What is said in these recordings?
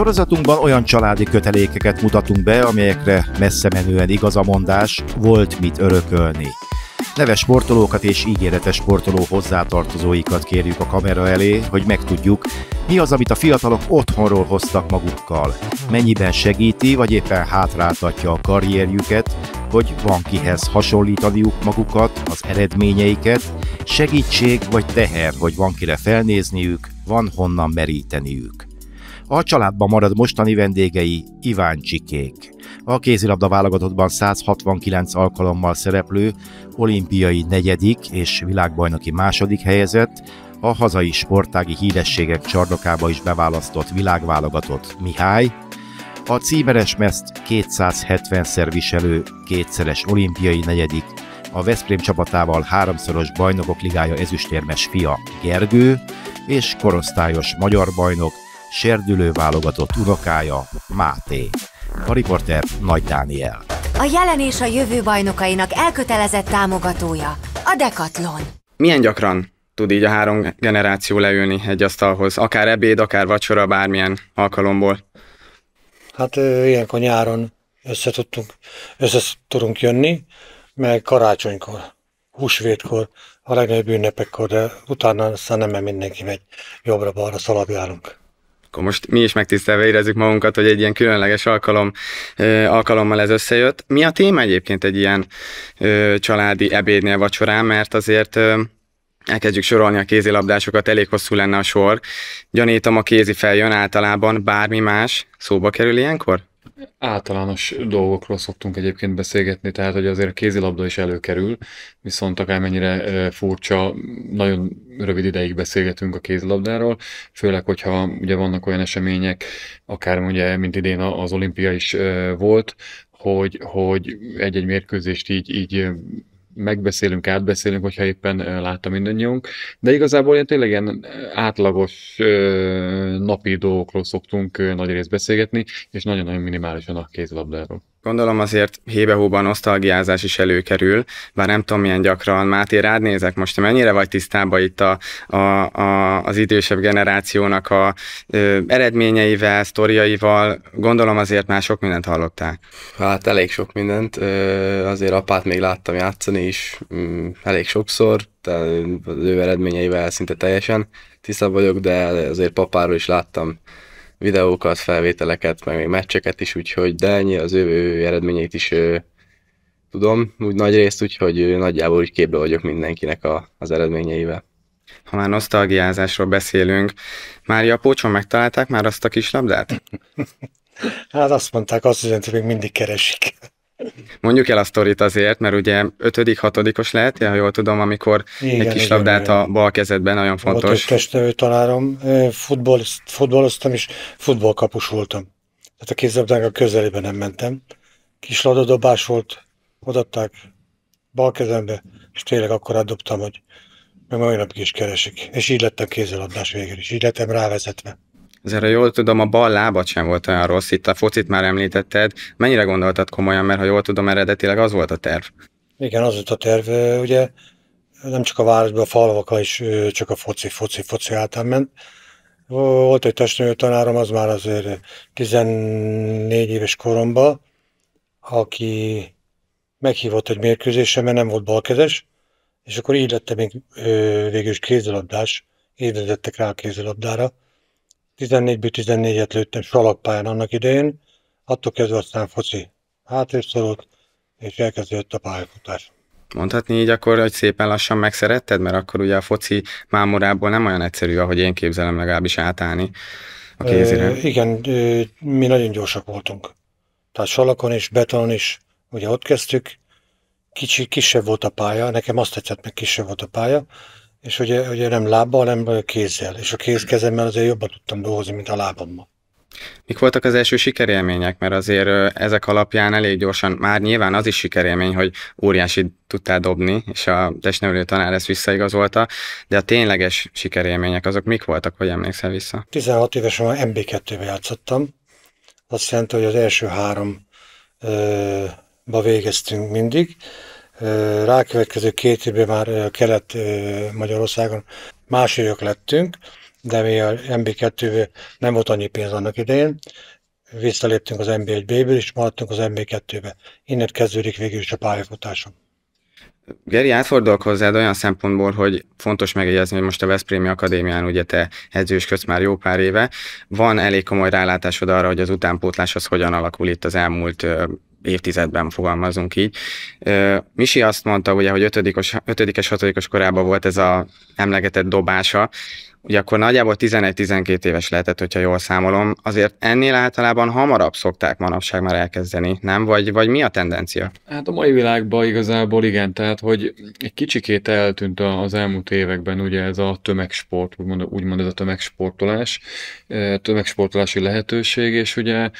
Sorozatunkban olyan családi kötelékeket mutatunk be, amelyekre messze menően igaz a mondás, volt mit örökölni. Neves sportolókat és ígéretes sportoló hozzátartozóikat kérjük a kamera elé, hogy megtudjuk, mi az, amit a fiatalok otthonról hoztak magukkal, mennyiben segíti, vagy éppen hátráltatja a karrierjüket, hogy van kihez hasonlítaniuk magukat, az eredményeiket, segítség vagy teher, hogy van kire felnézniük, van honnan meríteniük. A családban marad mostani vendégei Iván Csikék. A kézilabda válogatottban 169 alkalommal szereplő, olimpiai negyedik és világbajnoki második helyezett, a hazai sportági hírességek csarnokába is beválasztott világválogatott Mihály, a címeres meszt 270-szer viselő, kétszeres olimpiai negyedik, a Veszprém csapatával háromszoros bajnokok ligája ezüstérmes fia Gergő, és korosztályos magyar bajnok, serdülő válogatott unokája Máté. A riporter Nagy Dániel. A jelen és a jövő bajnokainak elkötelezett támogatója, a Decathlon. Milyen gyakran tud így a három generáció leülni egy asztalhoz, akár ebéd, akár vacsora, bármilyen alkalomból? Hát ilyenkor nyáron össze, tudtunk, össze tudunk jönni, meg karácsonykor, húsvétkor, a legnagyobb ünnepekkor, de utána aztán nem mindenki megy jobbra-balra szaladgálunk. Akkor most mi is megtisztelve érezzük magunkat, hogy egy ilyen különleges alkalom, alkalommal ez összejött. Mi a téma egyébként egy ilyen családi ebédnél, vacsorán, mert azért elkezdjük sorolni a kézilabdásokat, elég hosszú lenne a sor. Gyanítom, a kézi feljön általában, bármi más szóba kerül ilyenkor? Általános dolgokról szoktunk egyébként beszélgetni, tehát hogy azért a kézilabda is előkerül, viszont akármennyire furcsa, nagyon rövid ideig beszélgetünk a kézilabdáról, főleg, hogyha ugye vannak olyan események, akár ugye, mint idén az olimpia is volt, hogy, hogy egy-egy mérkőzést így, így megbeszélünk, átbeszélünk, hogyha éppen látta mindannyiunk, de igazából ilyen tényleg ilyen átlagos napi dolgokról szoktunk nagy részt beszélgetni, és nagyon-nagyon minimálisan a kézlabdáról. Gondolom azért hébe-hóban nosztalgiázás is előkerül, bár nem tudom milyen gyakran. Máté, rád nézek most, mennyire vagy tisztában itt a, a, a, az idősebb generációnak a ö, eredményeivel, sztoriaival? Gondolom azért már sok mindent hallottál. Hát elég sok mindent. Azért apát még láttam játszani is mm, elég sokszor, tehát az ő eredményeivel szinte teljesen tiszta vagyok, de azért papáról is láttam videókat, felvételeket, meg még meccseket is, úgyhogy, de ennyi az ő, ő eredményeit is ő, tudom, úgy nagy részt, úgyhogy nagyjából úgy képbe vagyok mindenkinek a, az eredményeivel. Ha már nosztalgiázásról beszélünk, Mária Pócson megtalálták már azt a kis labdát? hát azt mondták, azt jelenti, hogy még mindig keresik. Mondjuk el a sztorit azért, mert ugye ötödik, hatodikos lehet, ha jól tudom, amikor igen, egy kis igen, labdát igen. a bal kezedben, nagyon fontos. Volt egy tanárom, futballoztam és futballkapus voltam. Tehát a kézlabdák a közelében nem mentem. Kis labdadobás volt, odatták bal kezembe, és tényleg akkor átdobtam, hogy meg mai napig is keresik. És így lettem kézilabdás végül is, így lettem rávezetve. Azért, ha jól tudom, a bal lábad sem volt olyan rossz, itt a focit már említetted. Mennyire gondoltad komolyan, mert ha jól tudom, eredetileg az volt a terv? Igen, az volt a terv. Ugye nem csak a városban, a falvakkal is csak a foci, foci, foci által ment. Volt egy testnő tanárom, az már azért 14 éves koromban, aki meghívott egy mérkőzésre, mert nem volt balkezes, és akkor így lettem még végül is kézilabdás, így vezettek rá a kézilabdára 14-ből 14-et lőttem salakpályán annak idején, attól kezdve aztán foci hátrébb szorult, és elkezdődött a pályafutás. Mondhatni így akkor, hogy szépen lassan megszeretted, mert akkor ugye a foci mámorából nem olyan egyszerű, ahogy én képzelem legalábbis átállni a kézire. E, igen, mi nagyon gyorsak voltunk. Tehát salakon és betonon is, ugye ott kezdtük, kicsi, kisebb volt a pálya, nekem azt tetszett, meg kisebb volt a pálya, és ugye, ugye nem lábbal, hanem kézzel, és a kézkezemmel azért jobban tudtam dolgozni, mint a lábammal. Mik voltak az első sikerélmények? Mert azért ezek alapján elég gyorsan, már nyilván az is sikerélmény, hogy óriási tudtál dobni, és a testnevelő tanár ezt visszaigazolta, de a tényleges sikerélmények azok mik voltak, hogy emlékszel vissza? 16 évesen már MB2-be játszottam. Azt jelenti, hogy az első három ba végeztünk mindig, rákövetkező két évben már Kelet-Magyarországon másodikak lettünk, de mi a MB2 nem volt annyi pénz annak idején, visszaléptünk az MB1B-ből, és maradtunk az MB2-be. Innen kezdődik végül is a pályafutásom. Geri, átfordulok hozzád olyan szempontból, hogy fontos megjegyezni, hogy most a Veszprémi Akadémián ugye te edzősködsz már jó pár éve. Van elég komoly rálátásod arra, hogy az utánpótlás az hogyan alakul itt az elmúlt évtizedben fogalmazunk így. Misi azt mondta, ugye, hogy ötödikos, ötödikes, hatodikos korában volt ez a emlegetett dobása, ugye akkor nagyjából 11-12 éves lehetett, hogyha jól számolom. Azért ennél általában hamarabb szokták manapság már elkezdeni, nem? Vagy, vagy mi a tendencia? Hát a mai világban igazából igen, tehát hogy egy kicsikét eltűnt az elmúlt években ugye ez a tömegsport, úgymond, úgymond ez a tömegsportolás, tömegsportolási lehetőség, és ugye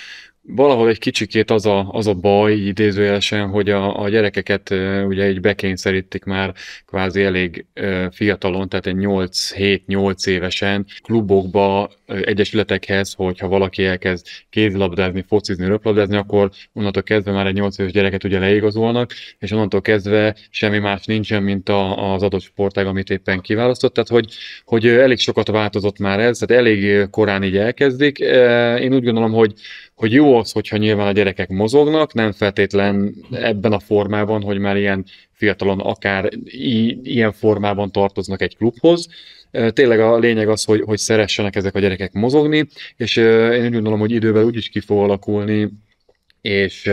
valahol egy kicsikét az a, az a baj, idézőjelesen, hogy a, a gyerekeket ugye így bekényszerítik már kvázi elég fiatalon, tehát egy 8-7-8 évesen klubokba, egyesületekhez, hogyha valaki elkezd kézilabdázni, focizni, röplabdázni, akkor onnantól kezdve már egy 8 éves gyereket ugye leigazolnak, és onnantól kezdve semmi más nincsen, mint a, az adott sportág, amit éppen kiválasztott. Tehát, hogy, hogy elég sokat változott már ez, tehát elég korán így elkezdik. Én úgy gondolom, hogy hogy jó az, hogyha nyilván a gyerekek mozognak, nem feltétlen ebben a formában, hogy már ilyen fiatalon akár i- ilyen formában tartoznak egy klubhoz. Tényleg a lényeg az, hogy, hogy szeressenek ezek a gyerekek mozogni, és én úgy gondolom, hogy idővel úgy is ki fog alakulni, és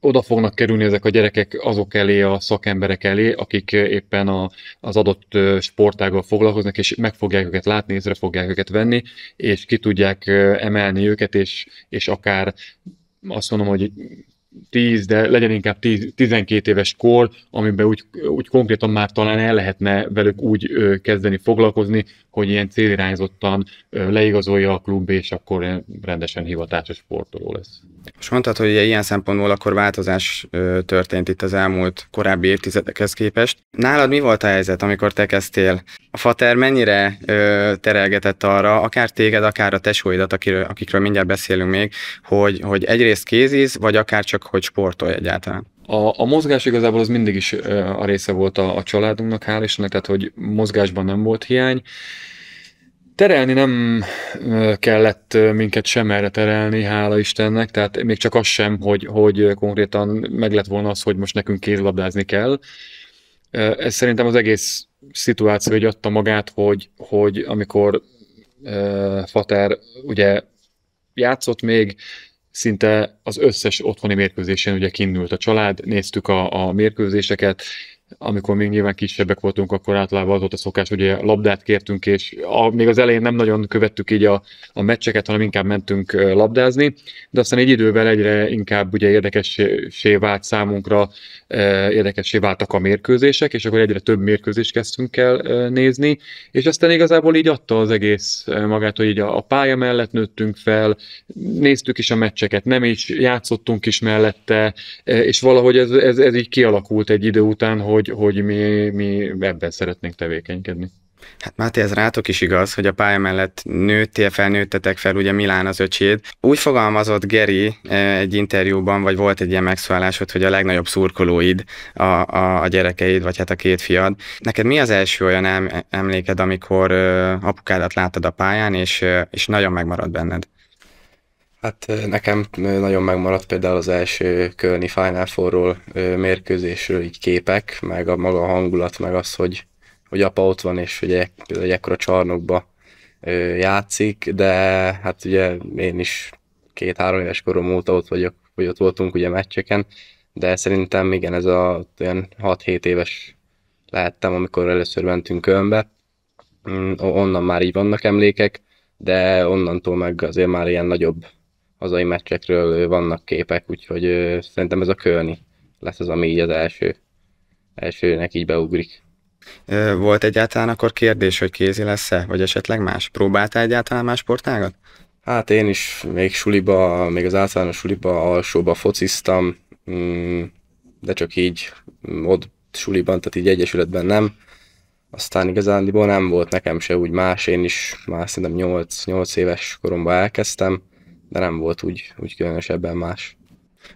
oda fognak kerülni ezek a gyerekek azok elé, a szakemberek elé, akik éppen a, az adott sportággal foglalkoznak, és meg fogják őket látni, észre fogják őket venni, és ki tudják emelni őket, és, és akár azt mondom, hogy 10, de legyen inkább 10, 12 éves kor, amiben úgy, úgy konkrétan már talán el lehetne velük úgy ö, kezdeni foglalkozni, hogy ilyen célirányzottan ö, leigazolja a klub, és akkor rendesen hivatásos sportoló lesz. Most mondtad, hogy ugye ilyen szempontból akkor változás történt itt az elmúlt korábbi évtizedekhez képest. Nálad mi volt a helyzet, amikor te kezdtél? A fater mennyire ö, terelgetett arra, akár téged, akár a tesóidat, akikről, akikről mindjárt beszélünk még, hogy, hogy egyrészt kéziz, vagy akár csak hogy sportolj egyáltalán? A, a mozgás igazából az mindig is a része volt a, a családunknak, hál' Istennek, tehát hogy mozgásban nem volt hiány. Terelni nem kellett minket sem erre terelni, hála Istennek, tehát még csak az sem, hogy, hogy konkrétan meg lett volna az, hogy most nekünk kézlabdázni kell. Ez szerintem az egész szituáció hogy adta magát, hogy, hogy amikor Fater ugye játszott még, szinte az összes otthoni mérkőzésen ugye kinnült a család, néztük a, a mérkőzéseket, amikor még nyilván kisebbek voltunk, akkor általában az volt a szokás, hogy labdát kértünk, és a, még az elején nem nagyon követtük így a, a meccseket, hanem inkább mentünk labdázni, de aztán egy idővel egyre inkább ugye érdekessé vált számunkra, érdekessé váltak a mérkőzések, és akkor egyre több mérkőzést kezdtünk el nézni, és aztán igazából így adta az egész magát, hogy így a, a pálya mellett nőttünk fel, néztük is a meccseket, nem is játszottunk is mellette, és valahogy ez, ez, ez így kialakult egy idő után, hogy hogy, hogy mi, mi ebben szeretnénk tevékenykedni. Hát Máté, ez rátok is igaz, hogy a pálya mellett nőttél fel, nőttetek fel, ugye Milán az öcséd. Úgy fogalmazott Geri eh, egy interjúban, vagy volt egy ilyen megszólásod, hogy a legnagyobb szurkolóid a, a, a gyerekeid, vagy hát a két fiad. Neked mi az első olyan em, emléked, amikor uh, apukádat láttad a pályán, és, uh, és nagyon megmaradt benned? Hát nekem nagyon megmaradt például az első Kölni Final Four-ról mérkőzésről így képek, meg a maga hangulat, meg az, hogy, hogy apa ott van, és ugye például egy ekkora csarnokba játszik, de hát ugye én is két-három éves korom óta ott vagyok, vagy ott voltunk ugye meccseken, de szerintem igen, ez a olyan 6-7 éves lehettem, amikor először mentünk Kölnbe, mm, onnan már így vannak emlékek, de onnantól meg azért már ilyen nagyobb hazai meccsekről vannak képek, úgyhogy szerintem ez a Kölni lesz az, ami így az első, elsőnek így beugrik. Volt egyáltalán akkor kérdés, hogy kézi lesz-e, vagy esetleg más? Próbáltál egyáltalán más sportágat? Hát én is még suliba, még az általános suliba, alsóba fociztam, mm, de csak így mm, ott suliban, tehát így egyesületben nem. Aztán igazándiból nem volt nekem se úgy más, én is már szerintem 8, 8 éves koromban elkezdtem, de nem volt úgy, úgy különösebben más.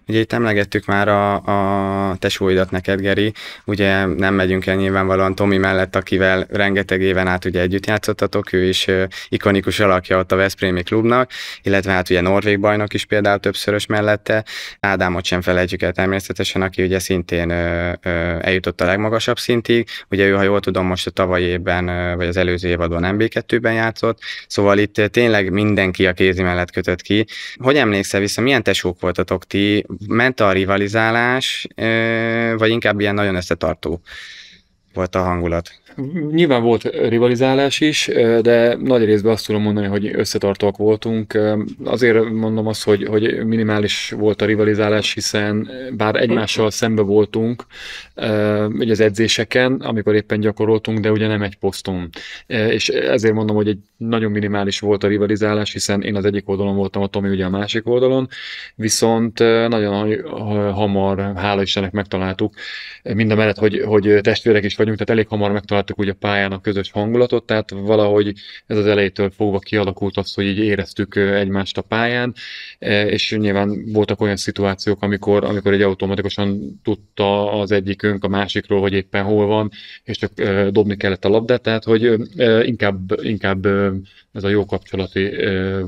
Ugye itt emlegettük már a, a tesóidat neked, Geri, ugye nem megyünk el nyilvánvalóan Tomi mellett, akivel rengeteg éven át ugye együtt játszottatok, ő is ikonikus alakja ott a Veszprémi klubnak, illetve hát ugye Norvég bajnok is például többszörös mellette, Ádámot sem felejtjük el természetesen, aki ugye szintén eljutott a legmagasabb szintig, ugye ő, ha jól tudom, most a tavalyi évben, vagy az előző évadban MB2-ben játszott, szóval itt tényleg mindenki a kézi mellett kötött ki. Hogy emlékszel vissza, milyen tesók voltatok ti? Ment a rivalizálás, vagy inkább ilyen nagyon összetartó volt a hangulat? Nyilván volt rivalizálás is, de nagy részben azt tudom mondani, hogy összetartóak voltunk. Azért mondom azt, hogy, hogy minimális volt a rivalizálás, hiszen bár egymással szembe voltunk ugye az edzéseken, amikor éppen gyakoroltunk, de ugye nem egy poszton. És ezért mondom, hogy egy nagyon minimális volt a rivalizálás, hiszen én az egyik oldalon voltam, a Tomi ugye a másik oldalon, viszont nagyon hamar, hála Istennek megtaláltuk, mind a mellett, hogy, hogy testvérek is vagyunk, tehát elég hamar megtaláltuk találtuk úgy a pályán a közös hangulatot, tehát valahogy ez az elejétől fogva kialakult az, hogy így éreztük egymást a pályán, és nyilván voltak olyan szituációk, amikor, amikor egy automatikusan tudta az egyikünk a másikról, hogy éppen hol van, és csak dobni kellett a labdát, tehát hogy inkább, inkább ez a jó kapcsolati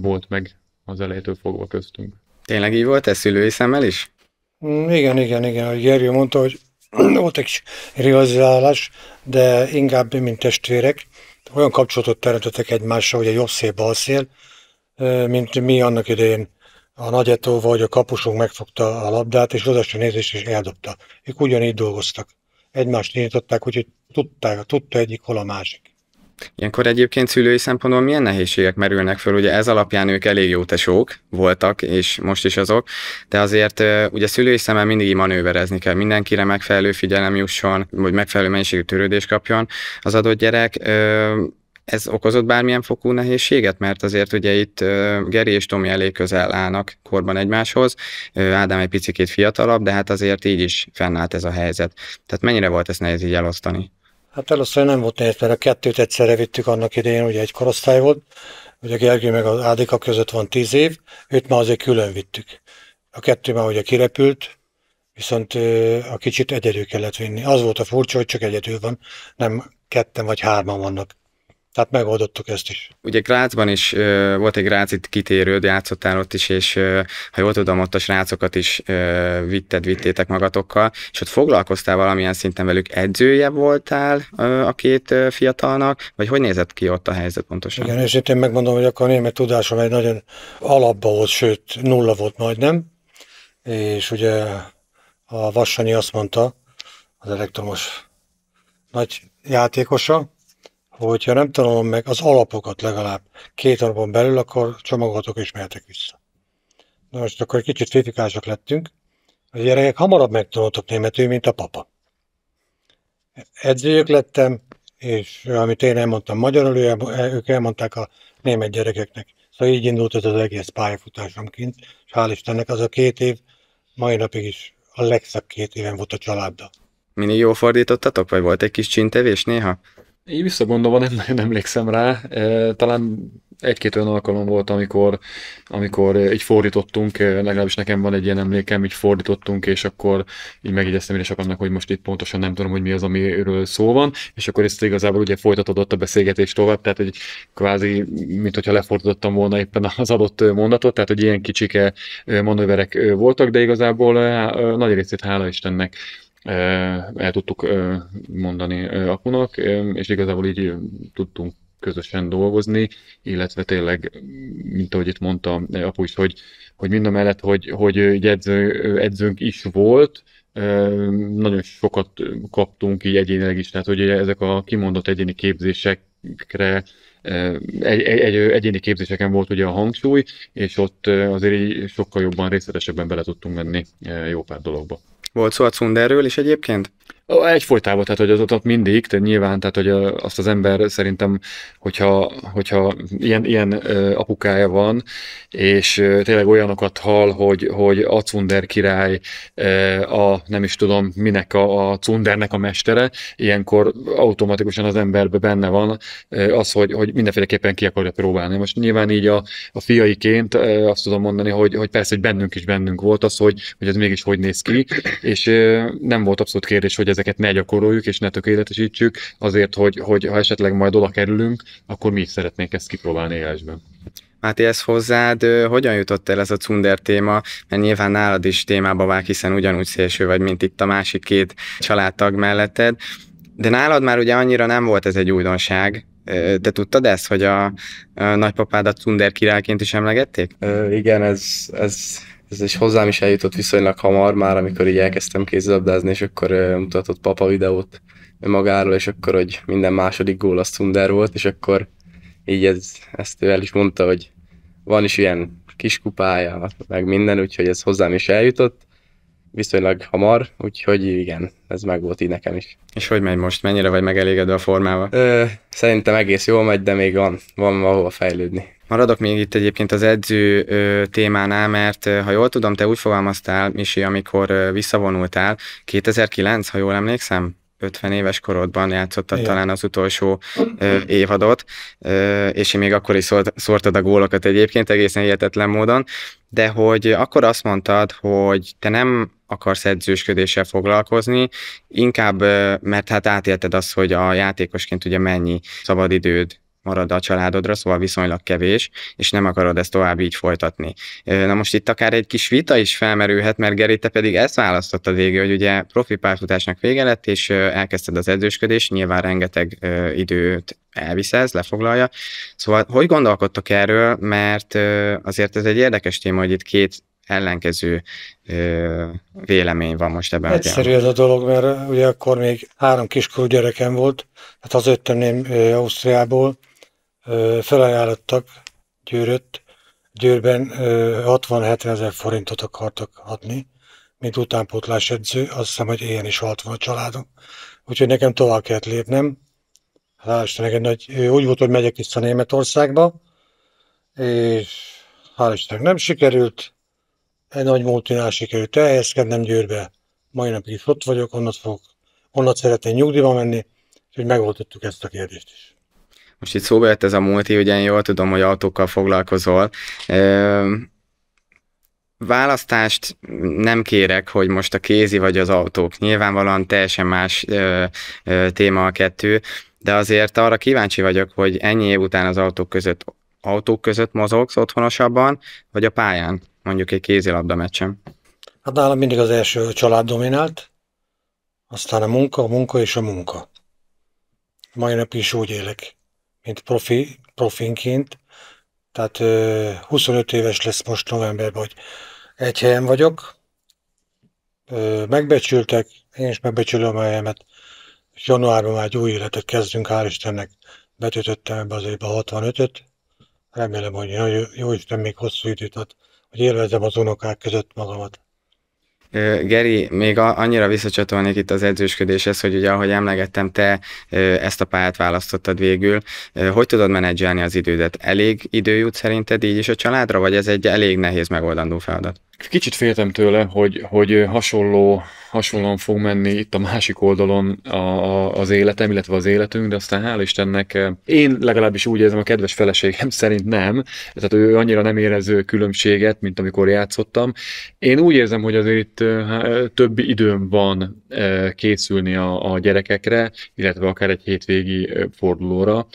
volt meg az elejétől fogva köztünk. Tényleg így volt ez szülői szemmel is? Mm, igen, igen, igen. Gergő mondta, hogy volt egy rivalizálás, de inkább, mint testvérek. Olyan kapcsolatot teremtettek egymással, hogy a jobb szél balszél, mint mi annak idején a nagyetó vagy a kapusunk megfogta a labdát, és oda nézést és eldobta. Ők ugyanígy dolgoztak. Egymást nyitották, úgyhogy tudták, tudta egyik, hol a másik. Ilyenkor egyébként szülői szempontból milyen nehézségek merülnek föl? Ugye ez alapján ők elég jó tesók voltak, és most is azok, de azért ugye szülői szemmel mindig manőverezni kell, mindenkire megfelelő figyelem jusson, vagy megfelelő mennyiségű törődés kapjon az adott gyerek. Ez okozott bármilyen fokú nehézséget? Mert azért ugye itt Geri és Tomi elég közel állnak korban egymáshoz, Ádám egy picit fiatalabb, de hát azért így is fennállt ez a helyzet. Tehát mennyire volt ezt nehéz így elosztani? Hát először nem volt nehéz, mert a kettőt egyszerre vittük annak idején, ugye egy korosztály volt, ugye Gergő meg az Ádika között van tíz év, őt már azért külön vittük. A kettő már ugye kirepült, viszont a kicsit egyedül kellett vinni. Az volt a furcsa, hogy csak egyedül van, nem ketten vagy hárman vannak. Tehát megoldottuk ezt is. Ugye Grácsban is uh, volt egy Gráci kitérőd, játszottál ott is, és uh, ha jól tudom, ott a srácokat is uh, vitted, vittétek magatokkal, és ott foglalkoztál valamilyen szinten velük, edzője voltál uh, a két uh, fiatalnak, vagy hogy nézett ki ott a helyzet pontosan? Igen, és én megmondom, hogy akkor a német tudásom egy nagyon alapba volt, sőt nulla volt majdnem, és ugye a Vassanyi azt mondta, az elektromos nagy játékosa, hogyha nem tanulom meg az alapokat legalább két napon belül, akkor csomagoltok és mehetek vissza. Na most akkor egy kicsit férfikásak lettünk, a gyerekek hamarabb megtanultak németül, mint a papa. Edzőjök lettem, és amit én elmondtam magyarul, ők elmondták a német gyerekeknek. Szóval így indult ez az egész pályafutásom kint, és hál' Istennek az a két év, mai napig is a legszebb két éven volt a családdal. Mindig jól fordítottatok, vagy volt egy kis csintevés néha? Így visszagondolva nem nagyon emlékszem rá. E, talán egy-két olyan alkalom volt, amikor, amikor így fordítottunk, e, legalábbis nekem van egy ilyen emlékem, így fordítottunk, és akkor így megjegyeztem én is annak, hogy most itt pontosan nem tudom, hogy mi az, amiről szó van, és akkor ezt igazából ugye folytatódott a beszélgetés tovább, tehát hogy kvázi, mint hogyha lefordítottam volna éppen az adott mondatot, tehát hogy ilyen kicsike manőverek voltak, de igazából nagy részét hála Istennek el tudtuk mondani apunak, és igazából így tudtunk közösen dolgozni, illetve tényleg, mint ahogy itt mondta apu is, hogy, hogy mind a mellett, hogy, hogy edző, edzőnk is volt, nagyon sokat kaptunk így egyénileg is, tehát hogy ezek a kimondott egyéni képzésekre egy, egy, egyéni képzéseken volt ugye a hangsúly, és ott azért így sokkal jobban részletesebben bele tudtunk menni jó pár dologba. Volt szó a Cunderről is egyébként? Egyfolytában, tehát hogy az ott mindig, tehát nyilván, tehát hogy azt az ember szerintem, hogyha, hogyha ilyen, ilyen apukája van, és tényleg olyanokat hall, hogy, hogy a Cunder király, a nem is tudom minek a, a Cundernek a mestere, ilyenkor automatikusan az emberbe benne van az, hogy, hogy mindenféleképpen ki akarja próbálni. Most nyilván így a, a fiaiként azt tudom mondani, hogy, hogy persze, hogy bennünk is bennünk volt az, hogy, hogy ez mégis hogy néz ki, és nem volt abszolút kérdés, hogy ezeket ne gyakoroljuk és ne tökéletesítsük, azért, hogy, hogy ha esetleg majd oda kerülünk, akkor mi is szeretnénk ezt kipróbálni élesben. Máté, ez hozzád hogyan jutott el ez a Cunder téma? Mert nyilván nálad is témába vág, hiszen ugyanúgy szélső vagy, mint itt a másik két családtag melletted. De nálad már ugye annyira nem volt ez egy újdonság. Te tudtad ezt, hogy a, a nagypapádat Cunder királyként is emlegették? Ö, igen, ez, ez, ez is hozzám is eljutott viszonylag hamar már, amikor így elkezdtem kézilabdázni, és akkor mutatott papa videót magáról, és akkor, hogy minden második gól az Cunder volt, és akkor így ez, ezt ő el is mondta, hogy van is ilyen kis kupája, meg minden, úgyhogy ez hozzám is eljutott, viszonylag hamar, úgyhogy igen, ez meg volt így nekem is. És hogy megy most? Mennyire vagy megelégedve a formával? Ö, szerintem egész jól megy, de még van, van ahova fejlődni. Maradok még itt egyébként az edző témánál, mert ha jól tudom, te úgy fogalmaztál, Misi, amikor visszavonultál, 2009, ha jól emlékszem? 50 éves korodban játszottad Igen. talán az utolsó ö, évadot, ö, és én még akkor is szólt, szórtad a gólokat egyébként egészen hihetetlen módon, de hogy akkor azt mondtad, hogy te nem akarsz edzősködéssel foglalkozni, inkább, mert hát átélted azt, hogy a játékosként ugye mennyi szabadidőd marad a családodra, szóval viszonylag kevés, és nem akarod ezt tovább így folytatni. Na most itt akár egy kis vita is felmerülhet, mert Geri, te pedig ezt választottad végül, hogy ugye profi pályafutásnak vége lett, és elkezdted az edzősködést, nyilván rengeteg időt elvisz lefoglalja. Szóval hogy gondolkodtok erről, mert azért ez egy érdekes téma, hogy itt két ellenkező ö, vélemény van most ebben Egyszerű ez a dolog, mert ugye akkor még három kiskorú gyerekem volt, hát az jöttem én Ausztriából, felajánlottak Győröt, Győrben 60-70 ezer forintot akartak adni, mint utánpótlás edző, azt hiszem, hogy ilyen is halt van a családom. Úgyhogy nekem tovább kellett lépnem. Hál' Istennek egy nagy, úgy volt, hogy megyek vissza Németországba, és hál' Istennek nem sikerült, egy nagy multinál sikerült elhelyezkednem Győrbe, mai napig is ott vagyok, onnan fogok, onnan szeretnék nyugdíjba menni, úgyhogy megoldottuk ezt a kérdést is. Most itt szóba jött ez a multi, ugye én jól tudom, hogy autókkal foglalkozol. Választást nem kérek, hogy most a kézi vagy az autók. Nyilvánvalóan teljesen más ö, ö, téma a kettő, de azért arra kíváncsi vagyok, hogy ennyi év után az autók között autók között mozogsz otthonosabban, vagy a pályán, mondjuk egy kézilabda meccsen? Hát nálam mindig az első család dominált, aztán a munka, a munka és a munka. Mai nap is úgy élek mint profi, profinként. Tehát 25 éves lesz most novemberben, hogy egy helyen vagyok. Megbecsültek, én is megbecsülöm a helyemet. Januárban már egy új életet kezdünk, hál' Istennek betöltöttem ebbe az évbe 65-öt. Remélem, hogy jó Isten még hosszú időt ad, hogy élvezem az unokák között magamat. Geri, még annyira visszacsatolnék itt az edzősködéshez, hogy ugye, ahogy emlegettem, te ezt a pályát választottad végül. Hogy tudod menedzselni az idődet? Elég idő jut szerinted így is a családra, vagy ez egy elég nehéz megoldandó feladat? Kicsit féltem tőle, hogy, hogy hasonló, hasonlóan fog menni itt a másik oldalon a, a, az életem, illetve az életünk, de aztán hál' Istennek eh, én legalábbis úgy érzem, a kedves feleségem szerint nem, tehát ő annyira nem érező különbséget, mint amikor játszottam. Én úgy érzem, hogy azért itt eh, több időm van eh, készülni a, a gyerekekre, illetve akár egy hétvégi fordulóra.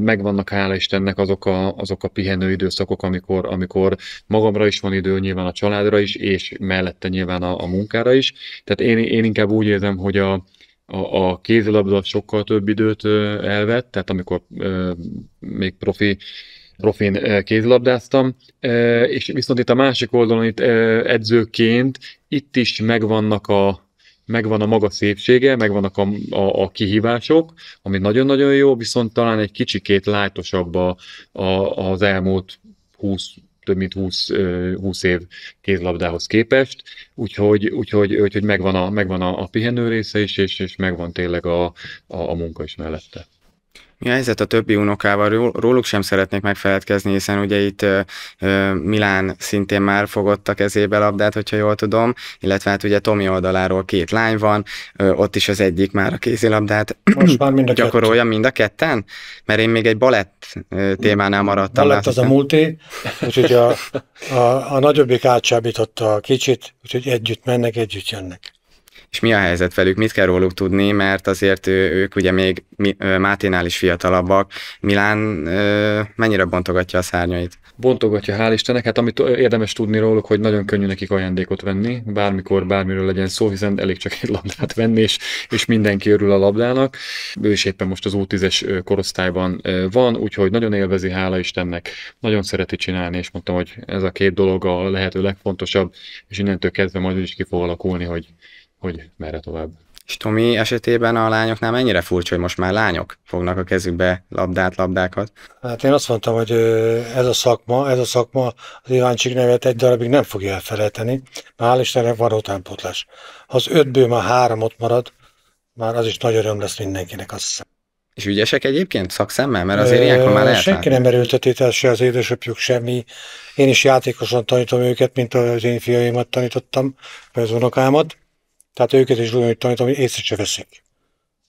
Megvannak hál' Istennek azok a, azok a pihenő időszakok, amikor, amikor magamra is van idő, nyilván a család családra is, és mellette nyilván a, a munkára is. Tehát én, én inkább úgy érzem, hogy a, a, a kézilabda sokkal több időt elvett, tehát amikor ö, még profi profin kézilabdáztam, és viszont itt a másik oldalon itt edzőként itt is megvannak a, megvan a maga szépsége, megvannak a, a, a kihívások, ami nagyon-nagyon jó, viszont talán egy kicsikét lájtosabb a, a, az elmúlt 20 több mint 20, 20 év kézlabdához képest, úgyhogy, úgyhogy, úgyhogy megvan, a, megvan a, a pihenő része is, és, és megvan tényleg a, a, a munka is mellette. Mi a helyzet a többi unokával? Róluk sem szeretnék megfeledkezni, hiszen ugye itt Milán szintén már fogott a kezébe labdát, hogyha jól tudom, illetve hát ugye Tomi oldaláról két lány van, ott is az egyik már a kézilabdát Most már mind a gyakorolja mind a ketten? Mert én még egy balett témánál maradtam. Balett az a multi, úgyhogy a, a, a nagyobbik átsábította a kicsit, úgyhogy együtt mennek, együtt jönnek. És mi a helyzet velük? Mit kell róluk tudni? Mert azért ők ugye még Máténál is fiatalabbak. Milán mennyire bontogatja a szárnyait? bontogatja, hál' Istennek. Hát amit érdemes tudni róluk, hogy nagyon könnyű nekik ajándékot venni, bármikor, bármiről legyen szó, hiszen elég csak egy labdát venni, és, és mindenki örül a labdának. Ő is éppen most az U10-es korosztályban van, úgyhogy nagyon élvezi, hála Istennek, nagyon szereti csinálni, és mondtam, hogy ez a két dolog a lehető legfontosabb, és innentől kezdve majd is ki fog alakulni, hogy hogy merre tovább. És Tomi esetében a lányoknál mennyire furcsa, hogy most már lányok fognak a kezükbe labdát, labdákat? Hát én azt mondtam, hogy ez a szakma, ez a szakma az Iváncsik nevet egy darabig nem fogja elfelejteni, mert hál' Istennek van utánpótlás. Ha az ötből már három ott marad, már az is nagy öröm lesz mindenkinek, azt hiszem. És ügyesek egyébként szakszemmel? Mert azért ilyenkor már lehet Senki nem erőlteti el se az édesapjuk semmi. Én is játékosan tanítom őket, mint az én fiaimat tanítottam, vagy az unokámat. Tehát őket is ugyanúgy tanítom, hogy észre se veszik.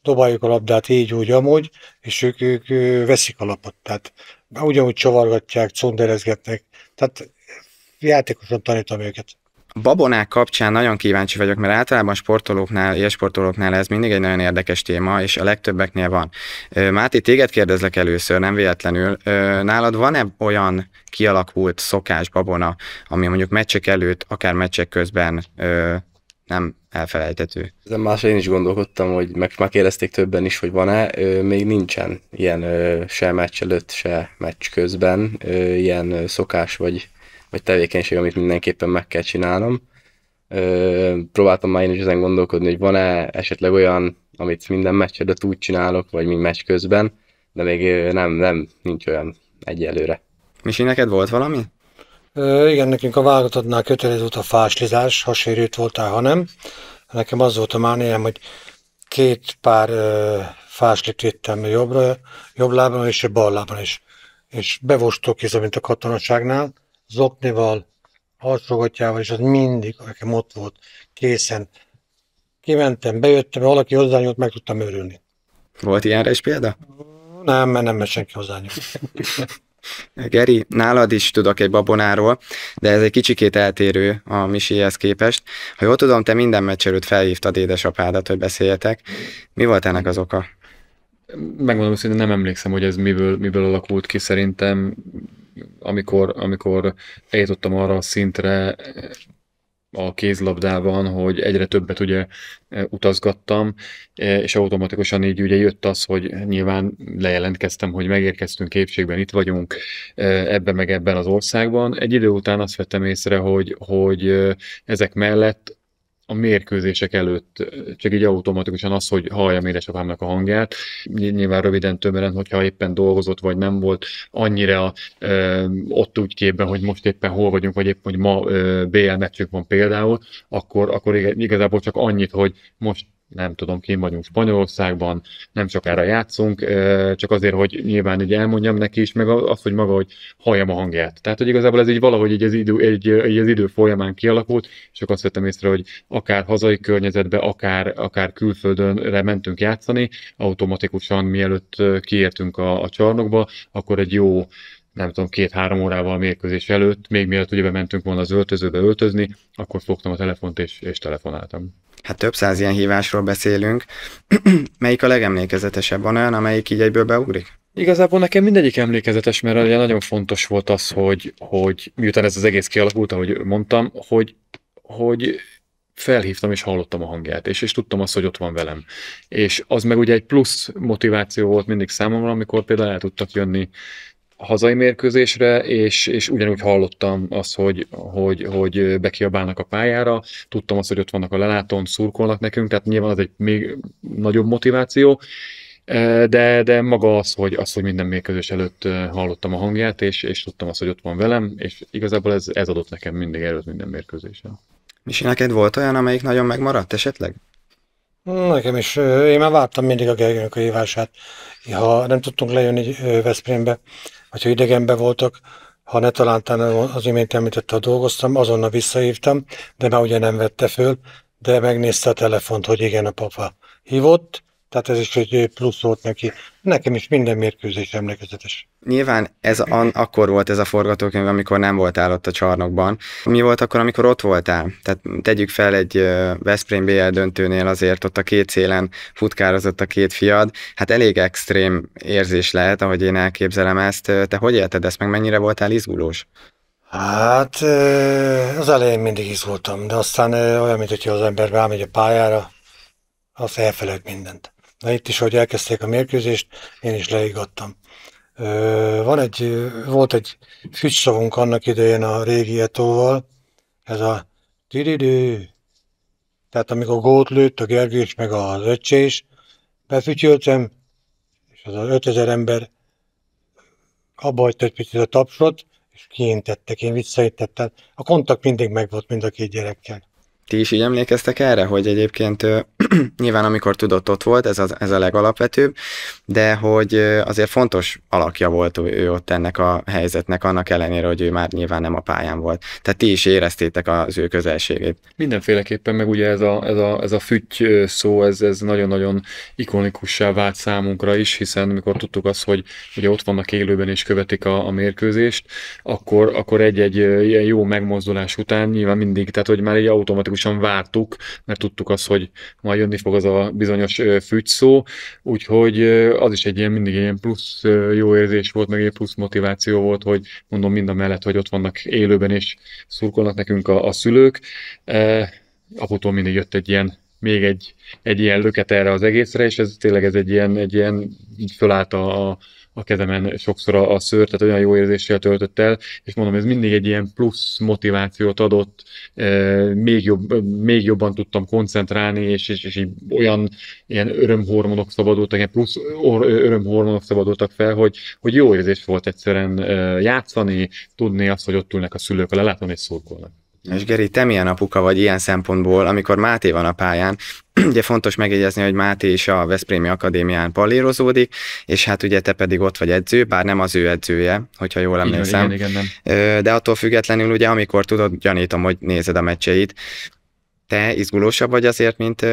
Dobáljuk a labdát így, úgy, amúgy, és ők, ők veszik a lapot. Tehát ugyanúgy csavargatják, conderezgetnek. Tehát játékosan tanítom őket. Babonák kapcsán nagyon kíváncsi vagyok, mert általában sportolóknál, sportolóknál ez mindig egy nagyon érdekes téma, és a legtöbbeknél van. Máté, téged kérdezlek először, nem véletlenül. Nálad van-e olyan kialakult szokás babona, ami mondjuk meccsek előtt, akár meccsek közben nem elfelejtető. Ezen más én is gondolkodtam, hogy meg, megkérdezték többen is, hogy van-e, még nincsen ilyen se meccs előtt, se meccs közben ilyen szokás vagy, vagy tevékenység, amit mindenképpen meg kell csinálnom. Próbáltam már én is ezen gondolkodni, hogy van-e esetleg olyan, amit minden meccs előtt úgy csinálok, vagy mind meccs közben, de még nem, nem, nincs olyan egyelőre. Misi, neked volt valami? Igen, nekünk a válogatottnál kötelező volt a fáslizás, ha sérült voltál, ha nem. Nekem az volt a mániám, hogy két pár ö, fáslit vittem jobbra, jobb lábon és a bal lábon is. És bevostok mint a katonaságnál, zoknival, alsógatjával, és az mindig nekem ott volt, készen. Kimentem, bejöttem, valaki hozzányúlt, meg tudtam örülni. Volt ilyenre is példa? Nem, mert nem mert senki hozzányúlt. Geri, nálad is tudok egy babonáról, de ez egy kicsikét eltérő a Misihez képest. Ha jól tudom, te minden meccs előtt felhívtad édesapádat, hogy beszéljetek. Mi volt ennek az oka? Megmondom hogy nem emlékszem, hogy ez miből, miből alakult ki. Szerintem amikor, amikor eljutottam arra a szintre, a kézlabdában, hogy egyre többet ugye e, utazgattam, e, és automatikusan így ugye jött az, hogy nyilván lejelentkeztem, hogy megérkeztünk képségben, itt vagyunk, e, ebben meg ebben az országban. Egy idő után azt vettem észre, hogy, hogy ezek mellett a mérkőzések előtt csak így automatikusan az, hogy halljam édesapámnak a hangját. Nyilván röviden tömören, hogyha éppen dolgozott, vagy nem volt annyira ö, ott úgy képben, hogy most éppen hol vagyunk, vagy éppen, hogy ma ö, BL meccsünk van például, akkor, akkor igazából csak annyit, hogy most nem tudom, kim vagyunk Spanyolországban, nem sokára játszunk, csak azért, hogy nyilván így elmondjam neki is, meg az, hogy maga, hogy halljam a hangját. Tehát, hogy igazából ez így valahogy így az idő, egy, egy az idő folyamán kialakult, és akkor azt vettem észre, hogy akár hazai környezetbe, akár, akár külföldönre mentünk játszani, automatikusan mielőtt kiértünk a, a csarnokba, akkor egy jó nem tudom, két-három órával a mérkőzés előtt, még mielőtt ugye bementünk volna az öltözőbe öltözni, akkor fogtam a telefont és, és telefonáltam. Hát több száz ilyen hívásról beszélünk. Melyik a legemlékezetesebb? Van olyan, amelyik így egyből beugrik? Igazából nekem mindegyik emlékezetes, mert ugye nagyon fontos volt az, hogy, hogy miután ez az egész kialakult, ahogy mondtam, hogy, hogy felhívtam és hallottam a hangját, és, és tudtam azt, hogy ott van velem. És az meg ugye egy plusz motiváció volt mindig számomra, amikor például el tudtak jönni hazai mérkőzésre, és, és ugyanúgy hallottam azt, hogy, hogy, hogy bekiabálnak a pályára, tudtam azt, hogy ott vannak a lelátón, szurkolnak nekünk, tehát nyilván az egy még nagyobb motiváció, de, de maga az, hogy, az, hogy minden mérkőzés előtt hallottam a hangját, és, és tudtam azt, hogy ott van velem, és igazából ez, ez adott nekem mindig erőt minden mérkőzésen. És neked volt olyan, amelyik nagyon megmaradt esetleg? Nekem is. Én már vártam mindig a Gergőnek a hívását. Ha nem tudtunk lejönni Veszprémbe, vagy ha idegenbe voltak, ha ne találtán az imént említette, ha dolgoztam, azonnal visszahívtam, de már ugye nem vette föl, de megnézte a telefont, hogy igen, a papa hívott, tehát ez is egy plusz volt neki. Nekem is minden mérkőzés emlékezetes. Nyilván ez an, akkor volt ez a forgatókönyv, amikor nem voltál ott a csarnokban. Mi volt akkor, amikor ott voltál? Tehát tegyük fel egy Veszprém BL döntőnél azért ott a két szélen futkározott a két fiad. Hát elég extrém érzés lehet, ahogy én elképzelem ezt. Te hogy élted ezt meg? Mennyire voltál izgulós? Hát az elején mindig izgultam, de aztán olyan, mint hogyha az ember rámegy a pályára, az elfelejt mindent. Na itt is, hogy elkezdték a mérkőzést, én is leigattam. Van egy, volt egy fücsszavunk annak idején a régi etóval, ez a tididő, tehát amikor gót lőtt a Gergős meg az öccsés, befütyöltem, és az az 5000 ember abba hagyta egy picit a tapsot, és kiintettek, én visszaintettem. A kontakt mindig megvolt mind a két gyerekkel. Ti is így emlékeztek erre, hogy egyébként nyilván amikor tudott ott volt, ez a, ez a legalapvetőbb, de hogy azért fontos alakja volt ő ott ennek a helyzetnek, annak ellenére, hogy ő már nyilván nem a pályán volt. Tehát ti is éreztétek az ő közelségét. Mindenféleképpen, meg ugye ez a, ez a, ez a fütty szó, ez, ez nagyon-nagyon ikonikussá vált számunkra is, hiszen amikor tudtuk azt, hogy ugye ott vannak élőben és követik a, a mérkőzést, akkor, akkor egy-egy ilyen jó megmozdulás után nyilván mindig, tehát hogy már egy automatikus automatikusan vártuk, mert tudtuk azt, hogy majd jönni fog az a bizonyos szó, úgyhogy az is egy ilyen mindig ilyen plusz jó érzés volt, meg egy plusz motiváció volt, hogy mondom mind a mellett, hogy ott vannak élőben és szurkolnak nekünk a, a szülők. Aputól mindig jött egy ilyen még egy, egy ilyen löket erre az egészre, és ez tényleg ez egy ilyen, egy ilyen így fölállt a, a kezemen sokszor a, a szőr, tehát olyan jó érzéssel töltött el, és mondom, ez mindig egy ilyen plusz motivációt adott, e, még, jobb, még jobban tudtam koncentrálni, és, és, és így olyan ilyen örömhormonok szabadultak, ilyen plusz or, örömhormonok szabadultak fel, hogy, hogy jó érzés volt egyszerűen e, játszani, tudni azt, hogy ott ülnek a szülők a leláton és szurkolnak. És Geri, te milyen apuka vagy ilyen szempontból, amikor Máté van a pályán, ugye fontos megjegyezni, hogy Máté is a Veszprémi Akadémián pallírozódik, és hát ugye te pedig ott vagy edző, bár nem az ő edzője, hogyha jól emlékszem. Igen, igen, nem. De attól függetlenül ugye, amikor tudod, gyanítom, hogy nézed a meccseit, te izgulósabb vagy azért, mint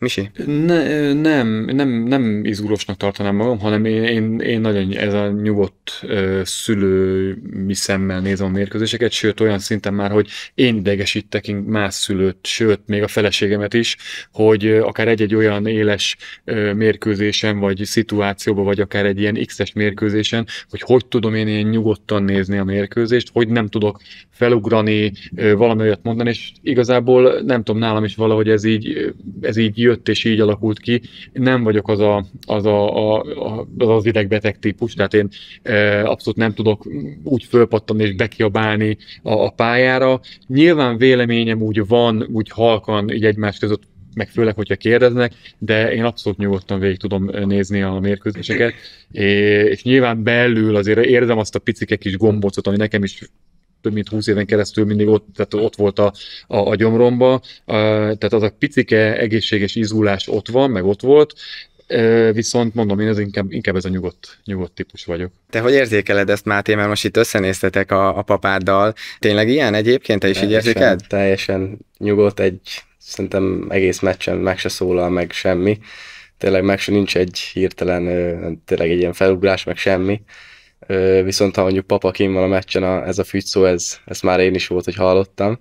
Misi? Ne, nem, nem, nem izgulósnak tartanám magam, hanem én, én, én nagyon ez a nyugodt uh, szülői szemmel nézem a mérkőzéseket, sőt olyan szinten már, hogy én idegesítek más szülőt, sőt még a feleségemet is, hogy akár egy-egy olyan éles uh, mérkőzésen, vagy szituációban, vagy akár egy ilyen X-es mérkőzésen, hogy hogy tudom én ilyen nyugodtan nézni a mérkőzést, hogy nem tudok felugrani, uh, valami olyat mondani, és igazából nem tudom, nálam is valahogy ez így, ez így jött és így alakult ki. Nem vagyok az a, az, a, a, az, az idegbeteg típus, tehát én e, abszolút nem tudok úgy fölpattanni és bekiabálni a, a pályára. Nyilván véleményem úgy van, úgy halkan, így egymás között meg főleg, hogyha kérdeznek, de én abszolút nyugodtan végig tudom nézni a mérkőzéseket, és nyilván belül azért érzem azt a picike kis gombocot, ami nekem is több mint 20 éven keresztül mindig ott, tehát ott volt a, a, a gyomromba, tehát az a picike egészséges izgulás ott van, meg ott volt, viszont mondom, én ez inkább, inkább ez a nyugodt, nyugodt típus vagyok. Te hogy érzékeled ezt, Máté, mert most itt összenéztetek a, a papáddal. Tényleg ilyen egyébként? Te is teljesen, így érzékeled? Teljesen nyugodt, egy szerintem egész meccsen meg se szólal, meg semmi. Tényleg meg se nincs egy hirtelen, tényleg egy ilyen felugrás, meg semmi viszont ha mondjuk papa kim van a meccsen, a, ez a fügyszó, ez, ez már én is volt, hogy hallottam.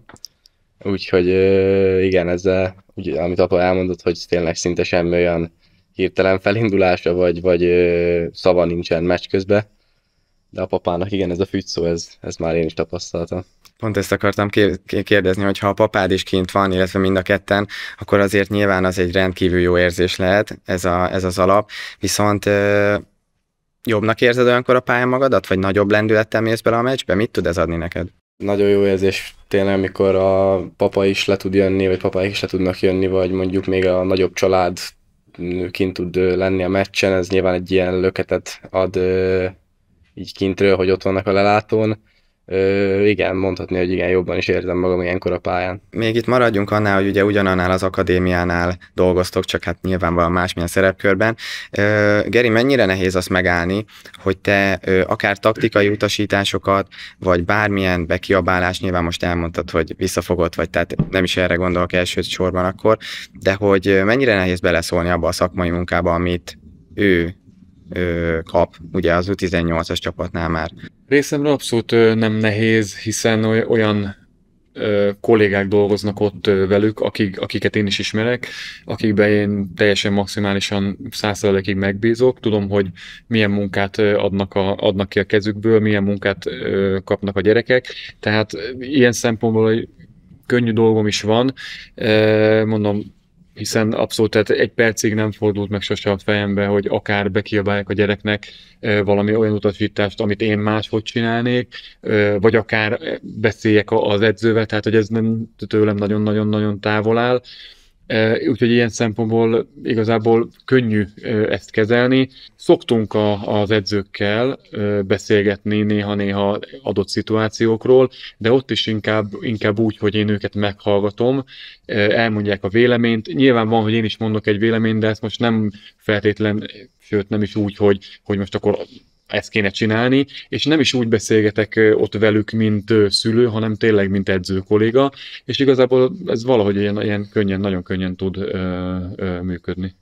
Úgyhogy igen, ezzel, ugye, amit apa elmondott, hogy tényleg szinte semmi olyan hirtelen felindulása, vagy, vagy szava nincsen meccs közben. De a papának igen, ez a fügyszó, ez, ez már én is tapasztaltam. Pont ezt akartam kérdezni, hogy ha a papád is kint van, illetve mind a ketten, akkor azért nyilván az egy rendkívül jó érzés lehet, ez, a, ez az alap. Viszont jobbnak érzed olyankor a pályán magadat, vagy nagyobb lendülettel mész bele a meccsbe? Mit tud ez adni neked? Nagyon jó érzés tényleg, amikor a papa is le tud jönni, vagy papáik is le tudnak jönni, vagy mondjuk még a nagyobb család kint tud lenni a meccsen, ez nyilván egy ilyen löketet ad így kintről, hogy ott vannak a lelátón. Ö, igen, mondhatni, hogy igen, jobban is érzem magam ilyenkor a pályán. Még itt maradjunk annál, hogy ugye ugyanannál az akadémiánál dolgoztok, csak hát nyilvánvalóan másmilyen szerepkörben. Ö, Geri, mennyire nehéz azt megállni, hogy te ö, akár taktikai utasításokat, vagy bármilyen bekiabálás, nyilván most elmondtad, hogy visszafogott vagy, tehát nem is erre gondolok első sorban akkor, de hogy mennyire nehéz beleszólni abba a szakmai munkába, amit ő ö, kap, ugye az U18-as csapatnál már. Részemről abszolút nem nehéz, hiszen olyan ö, kollégák dolgoznak ott ö, velük, akik, akiket én is ismerek, akikben én teljesen maximálisan százszerzalékig megbízok. Tudom, hogy milyen munkát adnak, a, adnak ki a kezükből, milyen munkát ö, kapnak a gyerekek. Tehát ilyen szempontból könnyű dolgom is van. Mondom, hiszen abszolút tehát egy percig nem fordult meg sose a fejembe, hogy akár bekiabálják a gyereknek valami olyan utasítást, amit én máshogy csinálnék, vagy akár beszéljek az edzővel, tehát hogy ez nem tőlem nagyon-nagyon-nagyon távol áll. Úgyhogy ilyen szempontból igazából könnyű ezt kezelni. Szoktunk a, az edzőkkel beszélgetni néha-néha adott szituációkról, de ott is inkább, inkább úgy, hogy én őket meghallgatom, elmondják a véleményt. Nyilván van, hogy én is mondok egy véleményt, de ezt most nem feltétlen, sőt nem is úgy, hogy, hogy most akkor ezt kéne csinálni, és nem is úgy beszélgetek ott velük, mint szülő, hanem tényleg, mint edző kolléga, és igazából ez valahogy ilyen, ilyen könnyen, nagyon könnyen tud ö, ö, működni.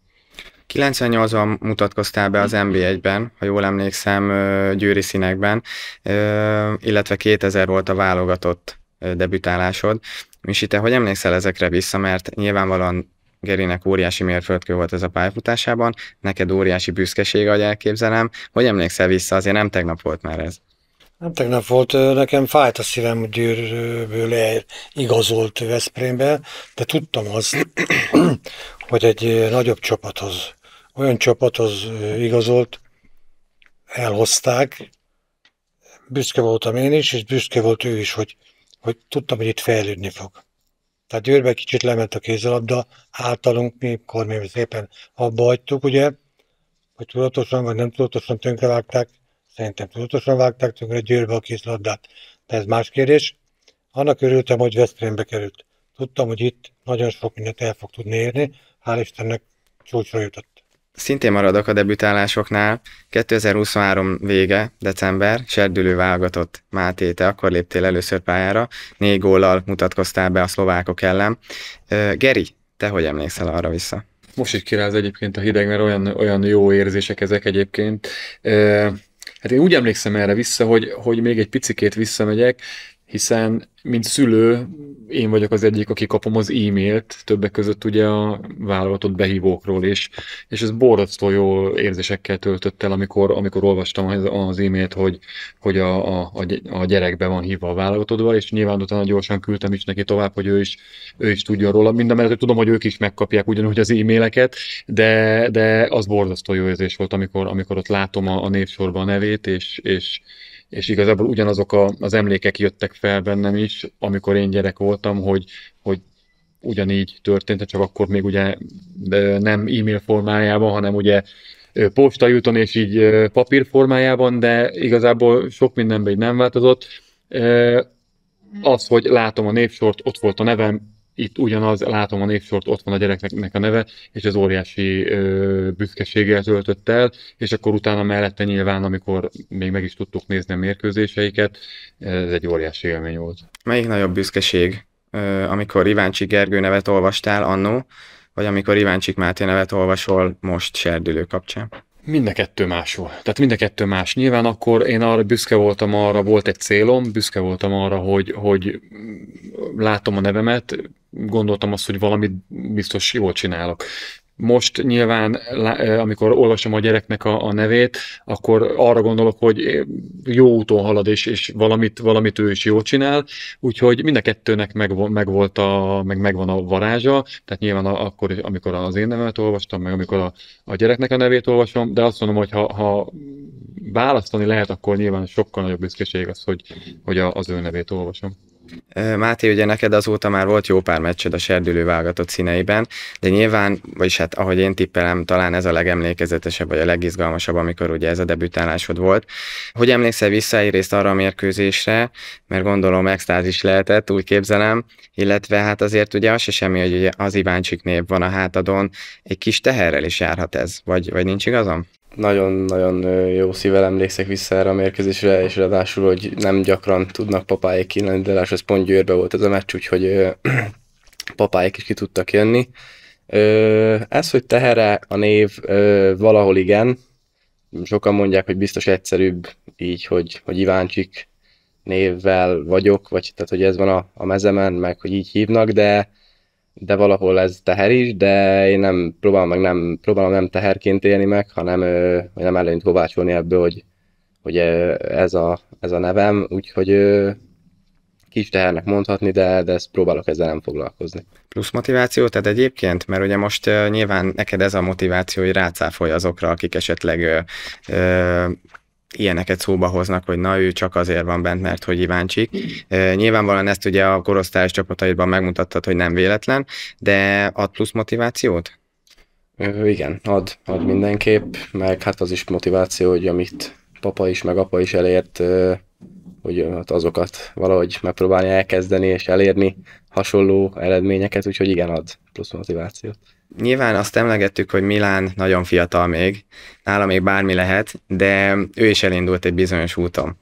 98-ban mutatkoztál be az NB1-ben, ha jól emlékszem, győri színekben, illetve 2000 volt a válogatott debütálásod. És te hogy emlékszel ezekre vissza, mert nyilvánvalóan Gerinek óriási mérföldkő volt ez a pályafutásában, neked óriási büszkeség, ahogy elképzelem. Hogy emlékszel vissza, azért nem tegnap volt már ez. Nem tegnap volt, nekem fájt a szívem, hogy Győrből igazolt Veszprémbe, de tudtam azt, hogy egy nagyobb csapathoz, olyan csapathoz igazolt, elhozták, büszke voltam én is, és büszke volt ő is, hogy, hogy tudtam, hogy itt fejlődni fog. Tehát Győrbe kicsit lement a kézilabda, általunk mi, mi szépen abba hagytuk, ugye, hogy tudatosan vagy nem tudatosan tönkrevágták, szerintem tudatosan vágták tönkre Győrbe a kézilabdát, de ez más kérdés. Annak örültem, hogy Veszprémbe került. Tudtam, hogy itt nagyon sok mindent el fog tudni érni, hál' Istennek csúcsra jutott. Szintén maradok a debütálásoknál. 2023 vége, december, serdülő válogatott Máté, te akkor léptél először pályára, négy góllal mutatkoztál be a szlovákok ellen. Geri, te hogy emlékszel arra vissza? Most is kiráz egyébként a hideg, mert olyan, olyan jó érzések ezek egyébként. Hát én úgy emlékszem erre vissza, hogy, hogy még egy picikét visszamegyek, hiszen mint szülő, én vagyok az egyik, aki kapom az e-mailt, többek között ugye a válogatott behívókról, és, és ez borzasztó jó érzésekkel töltött el, amikor, amikor olvastam az e-mailt, hogy, hogy a, a, a gyerek be van hívva a válogatottba, és nyilván utána gyorsan küldtem is neki tovább, hogy ő is, ő is tudja róla. Minden hogy tudom, hogy ők is megkapják ugyanúgy az e-maileket, de, de az borzasztó jó érzés volt, amikor, amikor ott látom a, a névsorban a nevét, és, és, és igazából ugyanazok a, az emlékek jöttek fel bennem is, amikor én gyerek voltam, hogy, hogy ugyanígy történt, csak akkor még ugye nem e-mail formájában, hanem ugye postajuton és így papír formájában, de igazából sok mindenben így nem változott. Az, hogy látom a névsort, ott volt a nevem, itt ugyanaz, látom a névsort, ott van a gyereknek a neve, és ez óriási ö, büszkeséggel töltött el, és akkor utána mellette nyilván, amikor még meg is tudtuk nézni a mérkőzéseiket, ez egy óriási élmény volt. Melyik nagyobb büszkeség, ö, amikor Iváncsi Gergő nevet olvastál annó, vagy amikor Iváncsik Máté nevet olvasol most serdülő kapcsán? Mind a kettő máshol. Tehát mind a kettő más. Nyilván akkor én arra büszke voltam arra, volt egy célom, büszke voltam arra, hogy, hogy látom a nevemet, gondoltam azt, hogy valamit biztos jól csinálok. Most nyilván, amikor olvasom a gyereknek a, a nevét, akkor arra gondolok, hogy jó úton halad, és, és valamit, valamit ő is jól csinál, úgyhogy mind a kettőnek meg, meg volt a, meg megvan a varázsa, tehát nyilván akkor, amikor az én nevemet olvastam, meg amikor a, a gyereknek a nevét olvasom, de azt mondom, hogy ha, ha választani lehet, akkor nyilván sokkal nagyobb büszkeség az, hogy, hogy a, az ő nevét olvasom. Máté, ugye neked azóta már volt jó pár meccsed a serdülő válogatott színeiben, de nyilván, vagyis hát ahogy én tippelem, talán ez a legemlékezetesebb, vagy a legizgalmasabb, amikor ugye ez a debütálásod volt. Hogy emlékszel vissza egyrészt arra a mérkőzésre, mert gondolom extázis lehetett, úgy képzelem, illetve hát azért ugye az se semmi, hogy ugye az Iváncsik név van a hátadon, egy kis teherrel is járhat ez, vagy, vagy nincs igazam? Nagyon-nagyon jó szívvel emlékszek vissza erre a mérkezésre, és ráadásul, hogy nem gyakran tudnak papáik kínálni, de ráadásul pont Győrbe volt ez a meccs, úgyhogy papáik is ki tudtak jönni. Ez, hogy tehere a név, valahol igen. Sokan mondják, hogy biztos egyszerűbb így, hogy, hogy Iváncsik névvel vagyok, vagy tehát, hogy ez van a, a mezemen, meg hogy így hívnak, de de valahol ez teher is, de én nem próbálom meg nem, próbálom nem teherként élni meg, hanem, hogy nem előnyt kovácsolni ebből, hogy, hogy ez, a, ez a nevem, úgyhogy kis tehernek mondhatni, de, de ezt próbálok ezzel nem foglalkozni. Plusz motiváció, tehát egyébként, mert ugye most uh, nyilván neked ez a motiváció, hogy rácáfolj azokra, akik esetleg uh, uh, ilyeneket szóba hoznak, hogy na ő csak azért van bent, mert hogy Iváncsik. E, nyilvánvalóan ezt ugye a korosztályos csapataidban megmutattad, hogy nem véletlen, de ad plusz motivációt? Igen, ad, ad mindenképp, meg hát az is motiváció, hogy amit papa is, meg apa is elért, hogy hát azokat valahogy megpróbálni elkezdeni és elérni hasonló eredményeket, úgyhogy igen, ad plusz motivációt. Nyilván azt emlegettük, hogy Milán nagyon fiatal még, nála még bármi lehet, de ő is elindult egy bizonyos úton.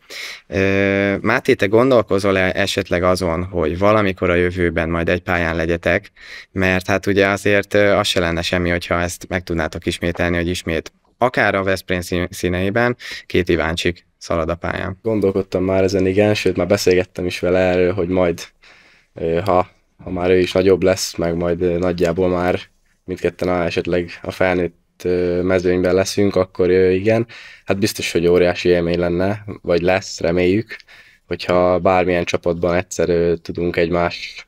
Máté, te gondolkozol-e esetleg azon, hogy valamikor a jövőben majd egy pályán legyetek, mert hát ugye azért az se lenne semmi, hogyha ezt meg tudnátok ismételni, hogy ismét akár a Veszprém színeiben két Iváncsik szalad a pályán. Gondolkodtam már ezen, igen, sőt már beszélgettem is vele erről, hogy majd ha, ha már ő is nagyobb lesz, meg majd nagyjából már mindketten a, esetleg a felnőtt mezőnyben leszünk, akkor igen, hát biztos, hogy óriási élmény lenne, vagy lesz, reméljük, hogyha bármilyen csapatban egyszer tudunk egymás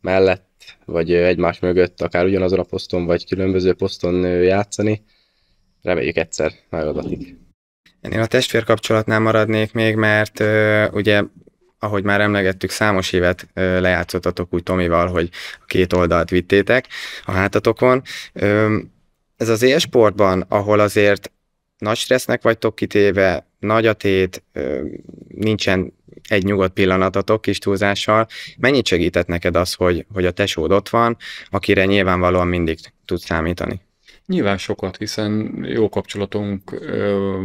mellett, vagy egymás mögött, akár ugyanazon a poszton, vagy különböző poszton játszani, reméljük egyszer megadatik. Ennél a testvér kapcsolatnál maradnék még, mert uh, ugye ahogy már emlegettük, számos évet lejátszottatok úgy Tomival, hogy a két oldalt vittétek a hátatokon. Ez az élsportban, ahol azért nagy stressznek vagytok kitéve, nagy a tét, nincsen egy nyugodt pillanatatok kis túlzással. Mennyit segített neked az, hogy, hogy a tesód ott van, akire nyilvánvalóan mindig tudsz számítani? Nyilván sokat, hiszen jó kapcsolatunk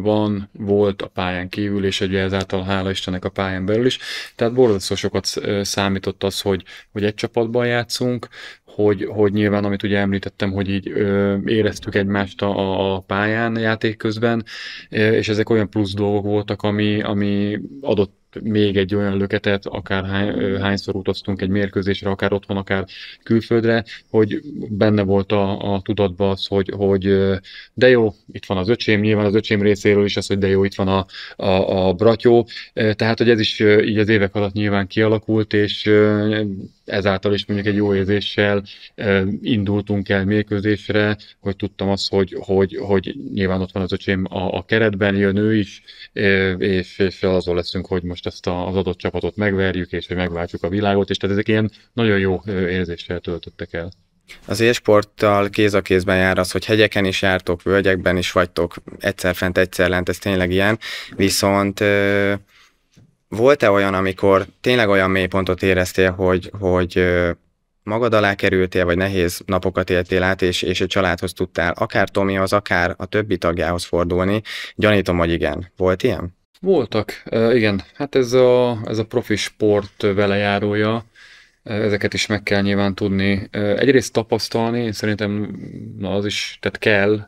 van, volt a pályán kívül, és egy ezáltal hála Istennek a pályán belül is. Tehát borzasztó sokat számított az, hogy, hogy egy csapatban játszunk, hogy, hogy nyilván, amit ugye említettem, hogy így ö, éreztük egymást a, a pályán játék közben, és ezek olyan plusz dolgok voltak, ami, ami adott még egy olyan löketet, akár hány, hányszor utaztunk egy mérkőzésre, akár otthon, akár külföldre, hogy benne volt a, a tudatban az, hogy, hogy de jó, itt van az öcsém, nyilván az öcsém részéről is az, hogy de jó, itt van a, a, a bratyó, tehát, hogy ez is így az évek alatt nyilván kialakult, és ezáltal is mondjuk egy jó érzéssel indultunk el mérkőzésre, hogy tudtam azt, hogy, hogy, hogy nyilván ott van az öcsém a, a keretben, jön ő is, és, és azon leszünk, hogy most ezt az adott csapatot megverjük, és hogy megváltjuk a világot, és tehát ezek ilyen nagyon jó érzéssel töltöttek el. Az élsporttal kéz a kézben jár az, hogy hegyeken is jártok, völgyekben is vagytok, egyszer fent, egyszer lent, ez tényleg ilyen, viszont volt-e olyan, amikor tényleg olyan mélypontot éreztél, hogy, hogy magad alá kerültél, vagy nehéz napokat éltél át, és, és egy családhoz tudtál akár Tomihoz, akár a többi tagjához fordulni? Gyanítom, hogy igen. Volt ilyen? Voltak, igen. Hát ez a, ez a profi sport velejárója, ezeket is meg kell nyilván tudni. Egyrészt tapasztalni, szerintem na, az is, tehát kell,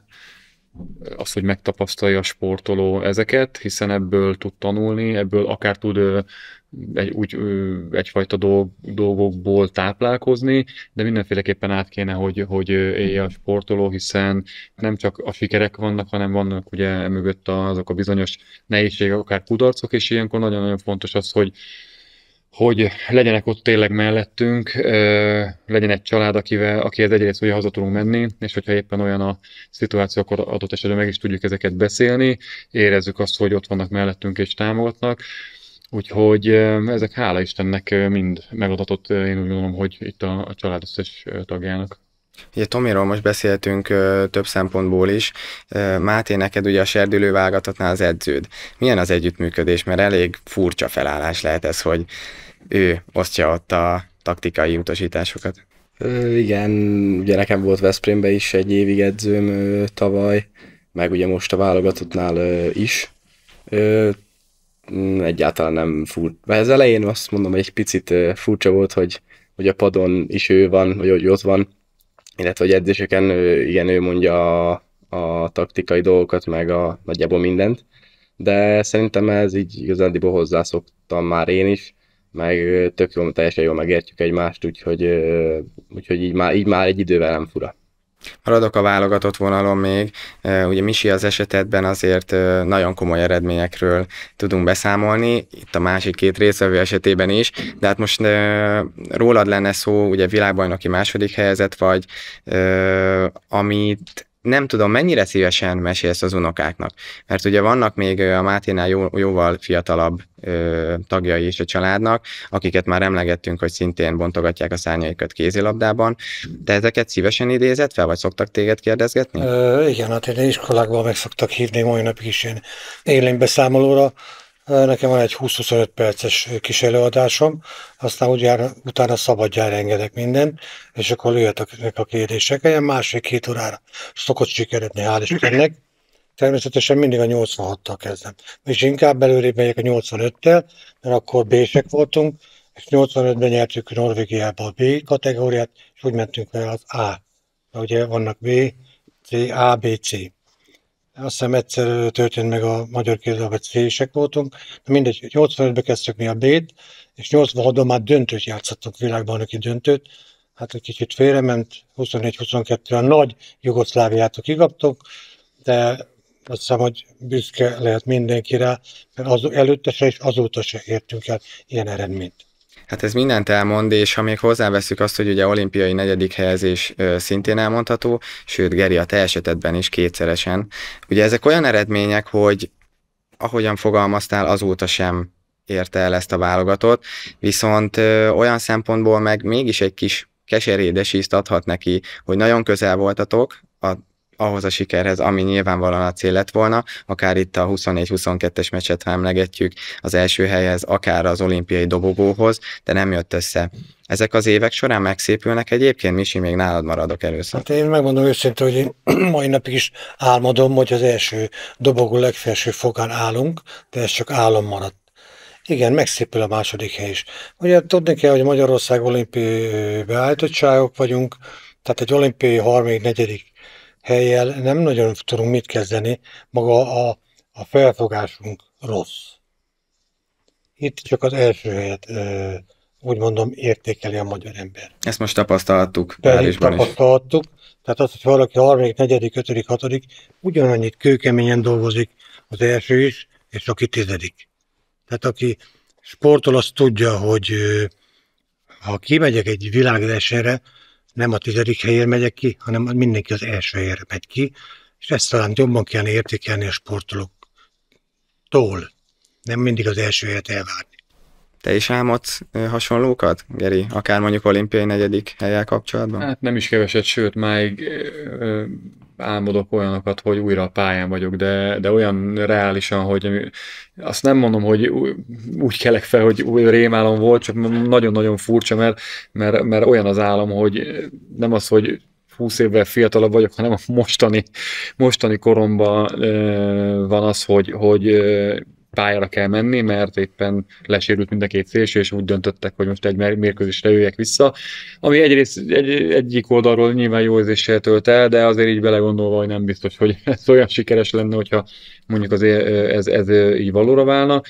az, hogy megtapasztalja a sportoló ezeket, hiszen ebből tud tanulni, ebből akár tud egy, úgy, egyfajta dolg, dolgokból táplálkozni, de mindenféleképpen át kéne, hogy, hogy élje a sportoló, hiszen nem csak a sikerek vannak, hanem vannak ugye mögött azok a bizonyos nehézségek, akár kudarcok, és ilyenkor nagyon-nagyon fontos az, hogy hogy legyenek ott tényleg mellettünk, legyen egy család, akivel, akihez egyrészt ugye haza tudunk menni, és hogyha éppen olyan a szituáció, akkor adott esetben meg is tudjuk ezeket beszélni, érezzük azt, hogy ott vannak mellettünk és támogatnak. Úgyhogy ezek hála Istennek mind megadatott, én úgy gondolom, hogy itt a, a család összes tagjának. Ugye Tomiról most beszéltünk ö, több szempontból is. Ö, Máté, neked ugye a serdülő válogatottnál az edződ. Milyen az együttműködés? Mert elég furcsa felállás lehet ez, hogy ő osztja ott a taktikai utasításokat. Ö, igen, ugye nekem volt Veszprémbe is egy évig edzőm ö, tavaly, meg ugye most a válogatottnál ö, is. Ö, egyáltalán nem furcsa. Az elején azt mondom, hogy egy picit furcsa volt, hogy, hogy a padon is ő van, vagy hogy ott van, illetve hogy edzéseken igen, ő mondja a, a taktikai dolgokat, meg a nagyjából mindent, de szerintem ez így igazándiból hozzászoktam már én is, meg tök jól, teljesen jól megértjük egymást, úgyhogy, úgyhogy így, már, így már egy idővel nem fura. Maradok a válogatott vonalon még. Ugye Misi az esetedben azért nagyon komoly eredményekről tudunk beszámolni, itt a másik két részvevő esetében is, de hát most rólad lenne szó, ugye világbajnoki második helyzet vagy, amit nem tudom, mennyire szívesen mesélsz az unokáknak. Mert ugye vannak még a Máténál jó, jóval fiatalabb ö, tagjai is a családnak, akiket már emlegettünk, hogy szintén bontogatják a szárnyaikat kézilabdában. De ezeket szívesen idézett fel, vagy szoktak téged kérdezgetni? Ö, igen, hát én iskolákban meg szoktak hívni mai napig is ilyen élménybeszámolóra. Nekem van egy 20-25 perces kis előadásom, aztán ugye utána szabadjára engedek mindent, és akkor jöhetek a kérdések. Ilyen másfél-két órára szokott sikeredni, hál' Istennek. Természetesen mindig a 86-tal kezdem. És inkább belőrébb megyek a 85-tel, mert akkor B-sek voltunk, és 85-ben nyertük Norvégiából B kategóriát, és úgy mentünk fel az A. De ugye vannak B, C, A, B, C. Azt hiszem egyszer történt meg a magyar kézzel, hogy c voltunk. De mindegy, 85-ben kezdtük mi a B-t, és 86-ban már döntőt játszottunk, világbajnoki döntőt. Hát egy kicsit félrement, 24-22 a nagy Jugoszláviát kikaptuk, de azt hiszem, hogy büszke lehet mindenki rá, mert az, előtte se és azóta se értünk el ilyen eredményt. Hát ez mindent elmond, és ha még hozzáveszünk azt, hogy ugye olimpiai negyedik helyezés szintén elmondható, sőt Geri a te esetedben is kétszeresen. Ugye ezek olyan eredmények, hogy ahogyan fogalmaztál, azóta sem érte el ezt a válogatott, viszont ö, olyan szempontból meg mégis egy kis keserédes ízt adhat neki, hogy nagyon közel voltatok a ahhoz a sikerhez, ami nyilvánvalóan a cél lett volna, akár itt a 24-22-es meccset, ha emlegetjük, az első helyhez, akár az olimpiai dobogóhoz, de nem jött össze. Ezek az évek során megszépülnek egyébként, Misi, még nálad maradok először. Hát én megmondom őszintén, hogy én mai napig is álmodom, hogy az első dobogó legfelső fogán állunk, de ez csak álom maradt. Igen, megszépül a második hely is. Ugye tudni kell, hogy Magyarország olimpiai beállítottságok vagyunk, tehát egy olimpiai harmadik, negyedik helyjel nem nagyon tudunk mit kezdeni, maga a, a felfogásunk rossz. Itt csak az első helyet úgy mondom értékeli a magyar ember. Ezt most tapasztalhattuk. Pedig tapasztalhattuk. Tehát az, hogy valaki harmadik, negyedik, ötödik, hatodik, ugyanannyit kőkeményen dolgozik az első is, és aki tizedik. Tehát aki sportol, az tudja, hogy ha kimegyek egy világversenyre, nem a tizedik helyért megyek ki, hanem mindenki az első helyre megy ki, és ezt talán jobban kellene értékelni a sportolóktól. Nem mindig az első helyet elvárni. Te is álmodsz hasonlókat, Geri? Akár mondjuk olimpiai negyedik helyel kapcsolatban? Hát nem is keveset, sőt, máig álmodok olyanokat, hogy újra a pályán vagyok, de, de olyan reálisan, hogy azt nem mondom, hogy úgy kelek fel, hogy új rémálom volt, csak nagyon-nagyon furcsa, mert, mert, mert olyan az álom, hogy nem az, hogy 20 évvel fiatalabb vagyok, hanem a mostani, mostani koromban van az, hogy, hogy pályára kell menni, mert éppen lesérült mind a két szélső, és úgy döntöttek, hogy most egy mérkőzésre jöjjek vissza. Ami egyrészt egy, egyik oldalról nyilván jó érzéssel tölt el, de azért így belegondolva, hogy nem biztos, hogy ez olyan sikeres lenne, hogyha mondjuk azért ez, ez, ez így valóra válna.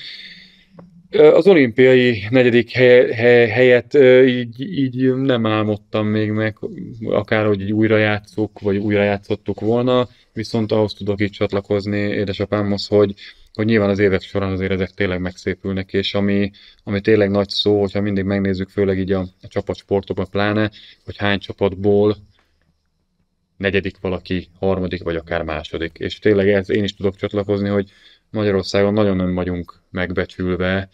Az olimpiai negyedik hely, hely, helyet így, így nem álmodtam még meg, akár hogy újra játszuk, vagy újra játszottuk volna, viszont ahhoz tudok így csatlakozni édesapámhoz, hogy, hogy nyilván az évek során azért ezek tényleg megszépülnek, és ami, ami tényleg nagy szó, hogyha mindig megnézzük, főleg így a, a csapatsportokban pláne, hogy hány csapatból negyedik valaki, harmadik vagy akár második. És tényleg ez én is tudok csatlakozni, hogy Magyarországon nagyon nem vagyunk megbecsülve,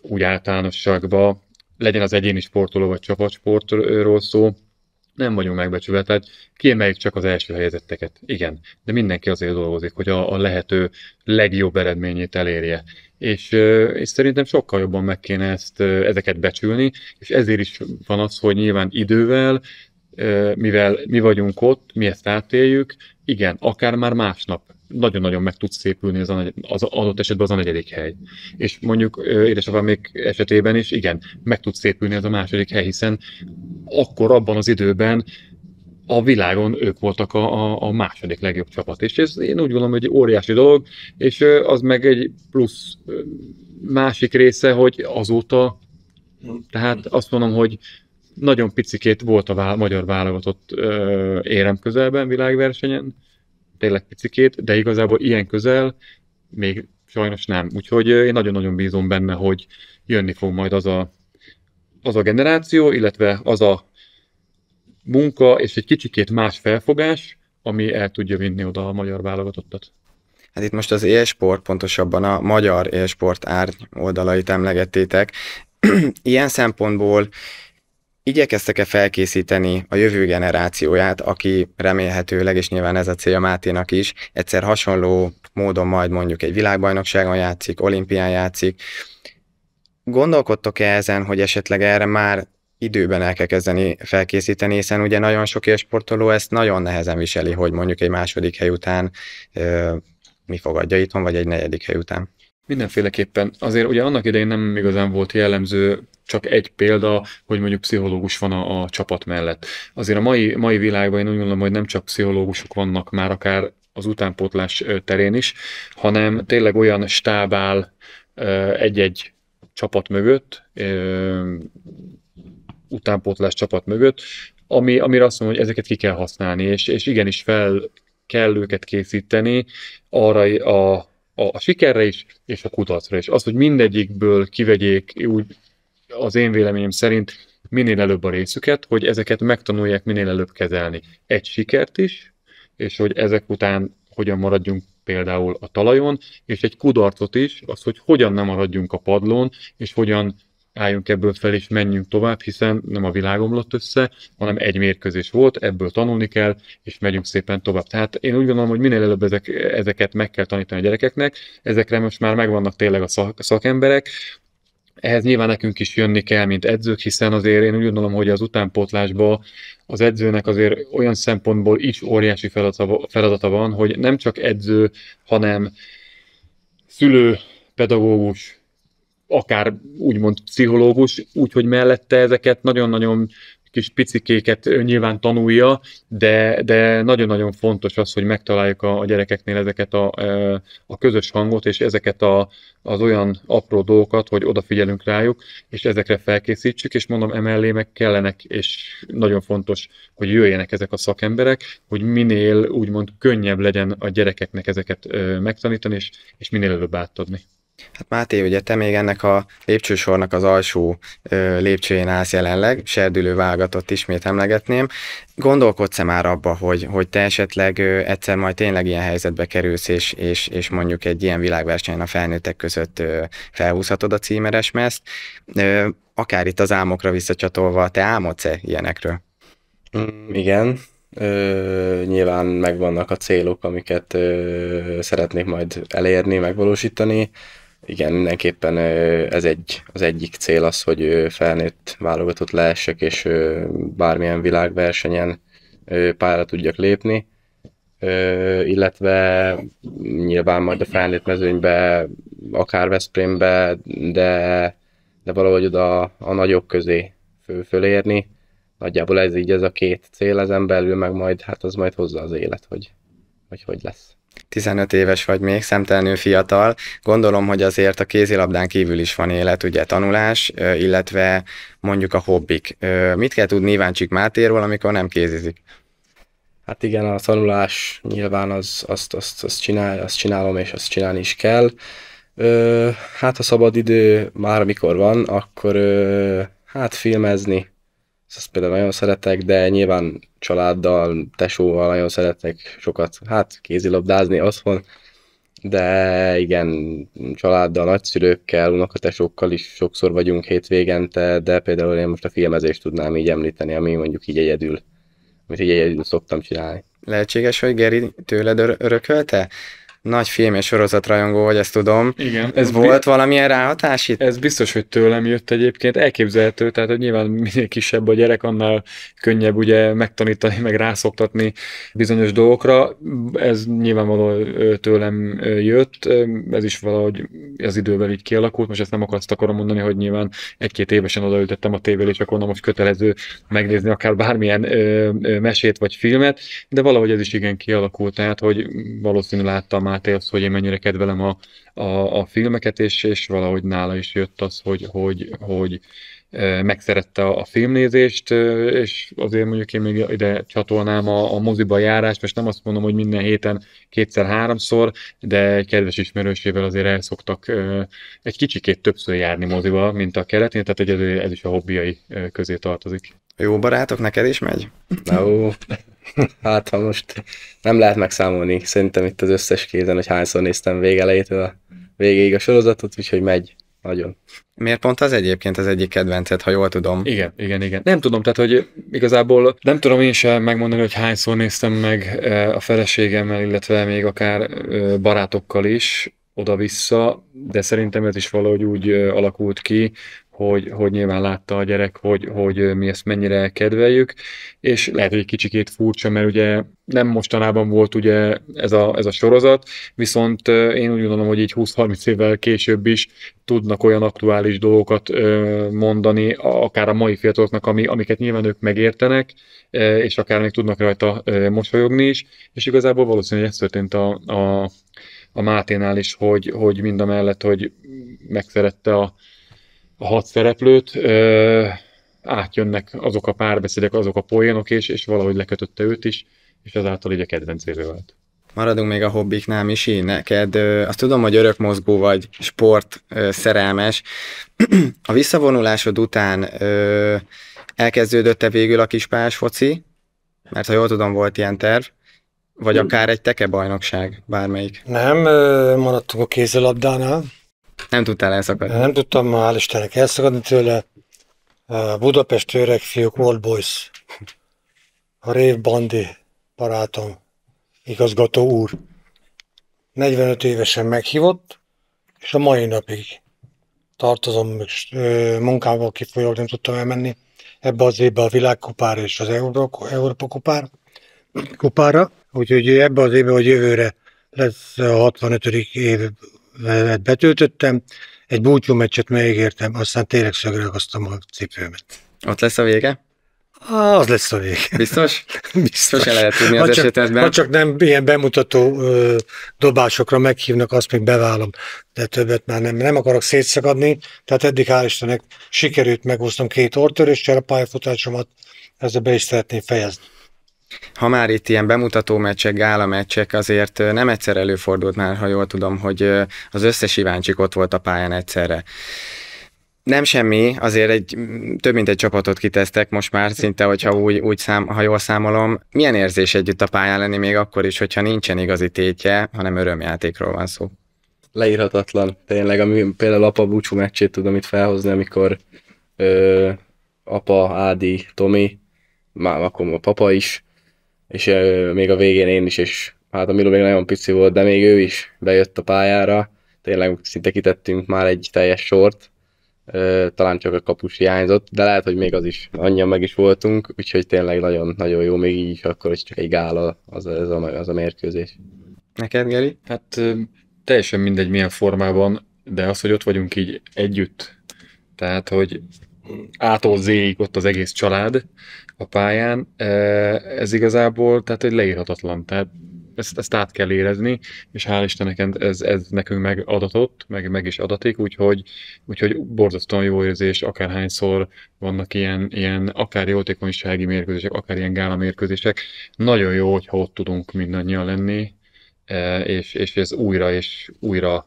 úgy általánosságban, legyen az egyéni sportoló vagy csapatsportról szó, nem vagyunk megbecsülve, tehát kiemeljük csak az első helyezetteket. Igen, de mindenki azért dolgozik, hogy a, a lehető legjobb eredményét elérje. És, és szerintem sokkal jobban meg kéne ezt, ezeket becsülni, és ezért is van az, hogy nyilván idővel, mivel mi vagyunk ott, mi ezt átéljük, igen, akár már másnap nagyon-nagyon meg tud szépülni az, a, az adott esetben az a negyedik hely. És mondjuk még esetében is, igen, meg tud szépülni az a második hely, hiszen akkor abban az időben a világon ők voltak a, a, a második legjobb csapat. És ez én úgy gondolom, hogy egy óriási dolog, és az meg egy plusz másik része, hogy azóta, tehát azt mondom, hogy nagyon picikét volt a vál, magyar válogatott ö, érem közelben világversenyen, tényleg picikét, de igazából ilyen közel még sajnos nem. Úgyhogy én nagyon-nagyon bízom benne, hogy jönni fog majd az a, az a generáció, illetve az a munka és egy kicsikét más felfogás, ami el tudja vinni oda a magyar válogatottat. Hát itt most az élsport, pontosabban a magyar élsport árny oldalait emlegettétek. Ilyen szempontból igyekeztek-e felkészíteni a jövő generációját, aki remélhetőleg, és nyilván ez a célja Máténak is, egyszer hasonló módon majd mondjuk egy világbajnokságon játszik, olimpián játszik. Gondolkodtok-e ezen, hogy esetleg erre már időben el kell kezdeni felkészíteni, hiszen ugye nagyon sok sportoló ezt nagyon nehezen viseli, hogy mondjuk egy második hely után ö, mi fogadja itthon, vagy egy negyedik hely után. Mindenféleképpen. Azért ugye annak idején nem igazán volt jellemző csak egy példa, hogy mondjuk pszichológus van a, a csapat mellett. Azért a mai, mai világban én úgy gondolom, hogy nem csak pszichológusok vannak már akár az utánpótlás terén is, hanem tényleg olyan stáb áll egy-egy csapat mögött, utánpótlás csapat mögött, ami, amire azt mondom, hogy ezeket ki kell használni, és, és igenis fel kell őket készíteni arra a, a, a sikerre is, és a kudarcra is. Az, hogy mindegyikből kivegyék úgy az én véleményem szerint minél előbb a részüket, hogy ezeket megtanulják minél előbb kezelni. Egy sikert is, és hogy ezek után hogyan maradjunk például a talajon, és egy kudarcot is, az, hogy hogyan nem maradjunk a padlón, és hogyan álljunk ebből fel és menjünk tovább, hiszen nem a világ omlott össze, hanem egy mérkőzés volt, ebből tanulni kell, és megyünk szépen tovább. Tehát én úgy gondolom, hogy minél előbb ezek, ezeket meg kell tanítani a gyerekeknek, ezekre most már megvannak tényleg a szak, szakemberek, ehhez nyilván nekünk is jönni kell, mint edzők, hiszen azért én úgy gondolom, hogy az utánpótlásban az edzőnek azért olyan szempontból is óriási feladata, van, hogy nem csak edző, hanem szülő, pedagógus, akár úgymond pszichológus, úgyhogy mellette ezeket nagyon-nagyon kis picikéket nyilván tanulja, de, de nagyon-nagyon fontos az, hogy megtaláljuk a, a gyerekeknél ezeket a, a közös hangot, és ezeket a, az olyan apró dolgokat, hogy odafigyelünk rájuk, és ezekre felkészítsük, és mondom, emellé meg kellenek, és nagyon fontos, hogy jöjjenek ezek a szakemberek, hogy minél úgymond könnyebb legyen a gyerekeknek ezeket megtanítani, és, és minél előbb átadni. Hát Máté, ugye te még ennek a lépcsősornak az alsó ö, lépcsőjén állsz jelenleg, serdülő válogatott ismét emlegetném. Gondolkodsz-e már abba, hogy, hogy te esetleg ö, egyszer majd tényleg ilyen helyzetbe kerülsz, és, és, és mondjuk egy ilyen világversenyen a felnőttek között ö, felhúzhatod a címeres mezt? Ö, akár itt az álmokra visszacsatolva, te álmodsz-e ilyenekről? Mm, igen, Ö, nyilván megvannak a célok, amiket ö, szeretnék majd elérni, megvalósítani igen, mindenképpen ez egy, az egyik cél az, hogy felnőtt válogatott leessek, és bármilyen világversenyen pályára tudjak lépni, illetve nyilván majd a felnőtt mezőnybe, akár Veszprémbe, de, de valahogy oda a nagyok közé fő, fölérni. Nagyjából ez így ez a két cél ezen belül, meg majd hát az majd hozza az élet, hogy hogy, hogy lesz. 15 éves vagy még, szemtelenül fiatal. Gondolom, hogy azért a kézilabdán kívül is van élet, ugye tanulás, illetve mondjuk a hobbik. Mit kell tudni Iváncsik Mátéról, amikor nem kézizik? Hát igen, a tanulás nyilván az, azt, azt, azt, csinál, azt csinálom, és azt csinálni is kell. Ö, hát a szabad idő már amikor van, akkor ö, hát filmezni, azt például nagyon szeretek, de nyilván családdal, tesóval nagyon szeretek sokat, hát kézilabdázni otthon. de igen, családdal, nagyszülőkkel, unokatesokkal is sokszor vagyunk hétvégente, de például én most a filmezést tudnám így említeni, ami mondjuk így egyedül, amit így egyedül szoktam csinálni. Lehetséges, hogy Geri tőled örökölte? Nagy film és sorozatrajongó vagy, ezt tudom. Igen. Ez volt bi- valamilyen ráhatás itt? Ez biztos, hogy tőlem jött egyébként, elképzelhető, tehát hogy nyilván minél kisebb a gyerek, annál könnyebb ugye megtanítani, meg rászoktatni bizonyos dolgokra. Ez nyilvánvalóan tőlem jött, ez is valahogy az idővel így kialakult, most ezt nem azt akarom mondani, hogy nyilván egy-két évesen odaültettem a tévél, és akkor na most kötelező megnézni akár bármilyen ö, ö, mesét vagy filmet, de valahogy ez is igen kialakult, tehát hogy valószínűleg láttam Máté azt, hogy én mennyire kedvelem a, a, a filmeket, és, és valahogy nála is jött az, hogy, hogy, hogy megszerette a filmnézést, és azért mondjuk én még ide csatolnám a, a moziba járást, most nem azt mondom, hogy minden héten kétszer-háromszor, de egy kedves ismerősével azért elszoktak egy kicsikét többször járni moziba, mint a keletén, tehát ez, ez is a hobbiai közé tartozik. Jó barátok, neked is megy? No. Hát, ha most nem lehet megszámolni, szerintem itt az összes kézen, hogy hányszor néztem végelejétől a végéig a sorozatot, úgyhogy megy nagyon. Miért pont az egyébként az egyik kedvenced, ha jól tudom? Igen, igen, igen. Nem tudom, tehát hogy igazából nem tudom én sem megmondani, hogy hányszor néztem meg a feleségemmel, illetve még akár barátokkal is oda-vissza, de szerintem ez is valahogy úgy alakult ki, hogy, hogy nyilván látta a gyerek, hogy, hogy mi ezt mennyire kedveljük, és lehet, hogy egy kicsikét furcsa, mert ugye nem mostanában volt ugye ez a, ez a sorozat, viszont én úgy gondolom, hogy így 20-30 évvel később is tudnak olyan aktuális dolgokat mondani, akár a mai fiataloknak, ami, amiket nyilván ők megértenek, és akár még tudnak rajta mosolyogni is, és igazából valószínűleg ez történt a, a, a Máténál is, hogy, hogy mind a mellett, hogy megszerette a, a hat szereplőt, ö, átjönnek azok a párbeszédek, azok a poénok, és, és valahogy lekötötte őt is, és ezáltal így a kedvencévé vált. Maradunk még a hobbiknál, Misi, neked ö, azt tudom, hogy örökmozgó vagy, sport ö, szerelmes. a visszavonulásod után ö, elkezdődött-e végül a kispályás foci? Mert ha jól tudom, volt ilyen terv. Vagy akár egy teke bajnokság, bármelyik. Nem, maradtunk a kézilabdánál. Nem tudtál elszakadni? Nem tudtam, hál' Istennek elszakadni tőle. Budapest öreg fiúk, Old Boys. A Rév Bandi barátom, igazgató úr. 45 évesen meghívott, és a mai napig tartozom, és munkámból kifolyólag nem tudtam elmenni ebbe az évben a világkupára és az Európa, Európa kupára, kupára. Úgyhogy ebbe az évben, hogy jövőre lesz a 65. év betöltöttem, egy búcsú meccset megígértem, aztán tényleg szögragasztom a cipőmet. Ott lesz a vége? Az lesz a vége. Biztos? Biztos el lehet tudni az ha csak, esetedben. Ha csak nem ilyen bemutató ö, dobásokra meghívnak, azt még beválom, de többet már nem. Nem akarok szétszakadni, tehát eddig hál' Istennek sikerült megúsznom két ortörössel a pályafutásomat, ezzel be is szeretném fejezni. Ha már itt ilyen bemutató meccsek, gála meccsek, azért nem egyszer előfordult már, ha jól tudom, hogy az összes Iváncsik ott volt a pályán egyszerre. Nem semmi, azért egy, több mint egy csapatot kitesztek most már, szinte, hogyha úgy, úgy szám, ha jól számolom. Milyen érzés együtt a pályán lenni még akkor is, hogyha nincsen igazi tétje, hanem örömjátékról van szó? Leírhatatlan. Tényleg, ami, például apa búcsú meccsét tudom itt felhozni, amikor ö, apa, Ádi, Tomi, már akkor a papa is, és még a végén én is, és hát a Milo még nagyon pici volt, de még ő is bejött a pályára, tényleg szinte kitettünk már egy teljes sort, talán csak a kapus hiányzott, de lehet, hogy még az is, annyian meg is voltunk, úgyhogy tényleg nagyon, nagyon jó, még így is akkor is csak egy gála az, az, a, az a mérkőzés. Neked, Geri? Hát teljesen mindegy milyen formában, de az, hogy ott vagyunk így együtt, tehát, hogy ától zéig ott az egész család a pályán, ez igazából, tehát egy leírhatatlan, tehát ezt, ezt át kell érezni, és hál' Istennek ez, ez nekünk megadatott, meg, meg is adatik, úgyhogy, úgyhogy borzasztóan jó érzés, akárhányszor vannak ilyen, ilyen akár jótékonysági mérkőzések, akár ilyen gála mérkőzések. Nagyon jó, hogyha ott tudunk mindannyian lenni, és, és ez újra és újra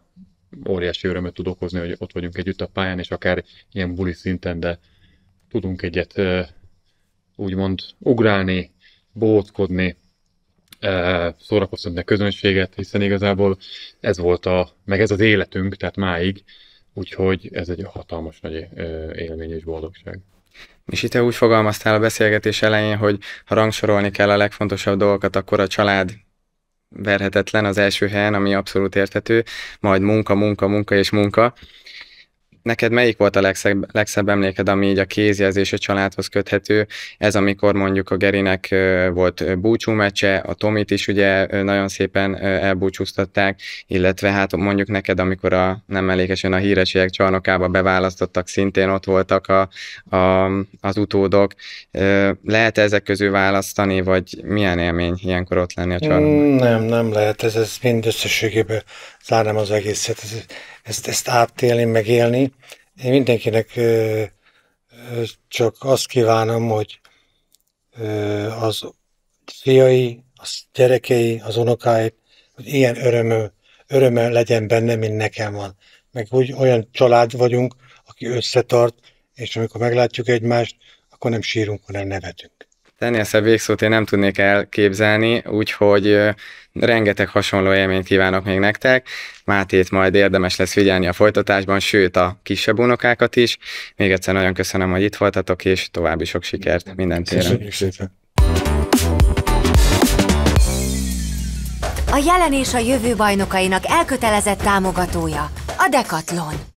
óriási örömöt tud okozni, hogy ott vagyunk együtt a pályán, és akár ilyen buli szinten, de tudunk egyet úgymond ugrálni, bóckodni, szórakoztatni a közönséget, hiszen igazából ez volt a, meg ez az életünk, tehát máig, úgyhogy ez egy hatalmas nagy élmény és boldogság. És itt úgy fogalmaztál a beszélgetés elején, hogy ha rangsorolni kell a legfontosabb dolgokat, akkor a család verhetetlen az első helyen, ami abszolút érthető, majd munka, munka, munka és munka. Neked melyik volt a legszebb, legszebb emléked, ami így a kézjelzés a családhoz köthető? Ez amikor mondjuk a Gerinek volt búcsú meccse, a Tomit is ugye nagyon szépen elbúcsúztatták, illetve hát mondjuk neked, amikor a nem mellékesen a hírességek csarnokába beválasztottak, szintén ott voltak a, a, az utódok. Lehet ezek közül választani, vagy milyen élmény ilyenkor ott lenni a csarnokban? Mm, nem, nem lehet, ez, ez mind összességében zárnám az egészet. Ez, ezt, ezt átélni, megélni. Én mindenkinek csak azt kívánom, hogy az fiai, az gyerekei, az unokái, hogy ilyen örömö, öröme legyen benne, mint nekem van. Meg úgy olyan család vagyunk, aki összetart, és amikor meglátjuk egymást, akkor nem sírunk, hanem nevetünk. Tenni ezt a végszót én nem tudnék elképzelni, úgyhogy rengeteg hasonló élményt kívánok még nektek. Mátét majd érdemes lesz figyelni a folytatásban, sőt a kisebb unokákat is. Még egyszer nagyon köszönöm, hogy itt voltatok, és további sok sikert minden téren. Köszönjük szépen! A jelen és a jövő bajnokainak elkötelezett támogatója a Decathlon.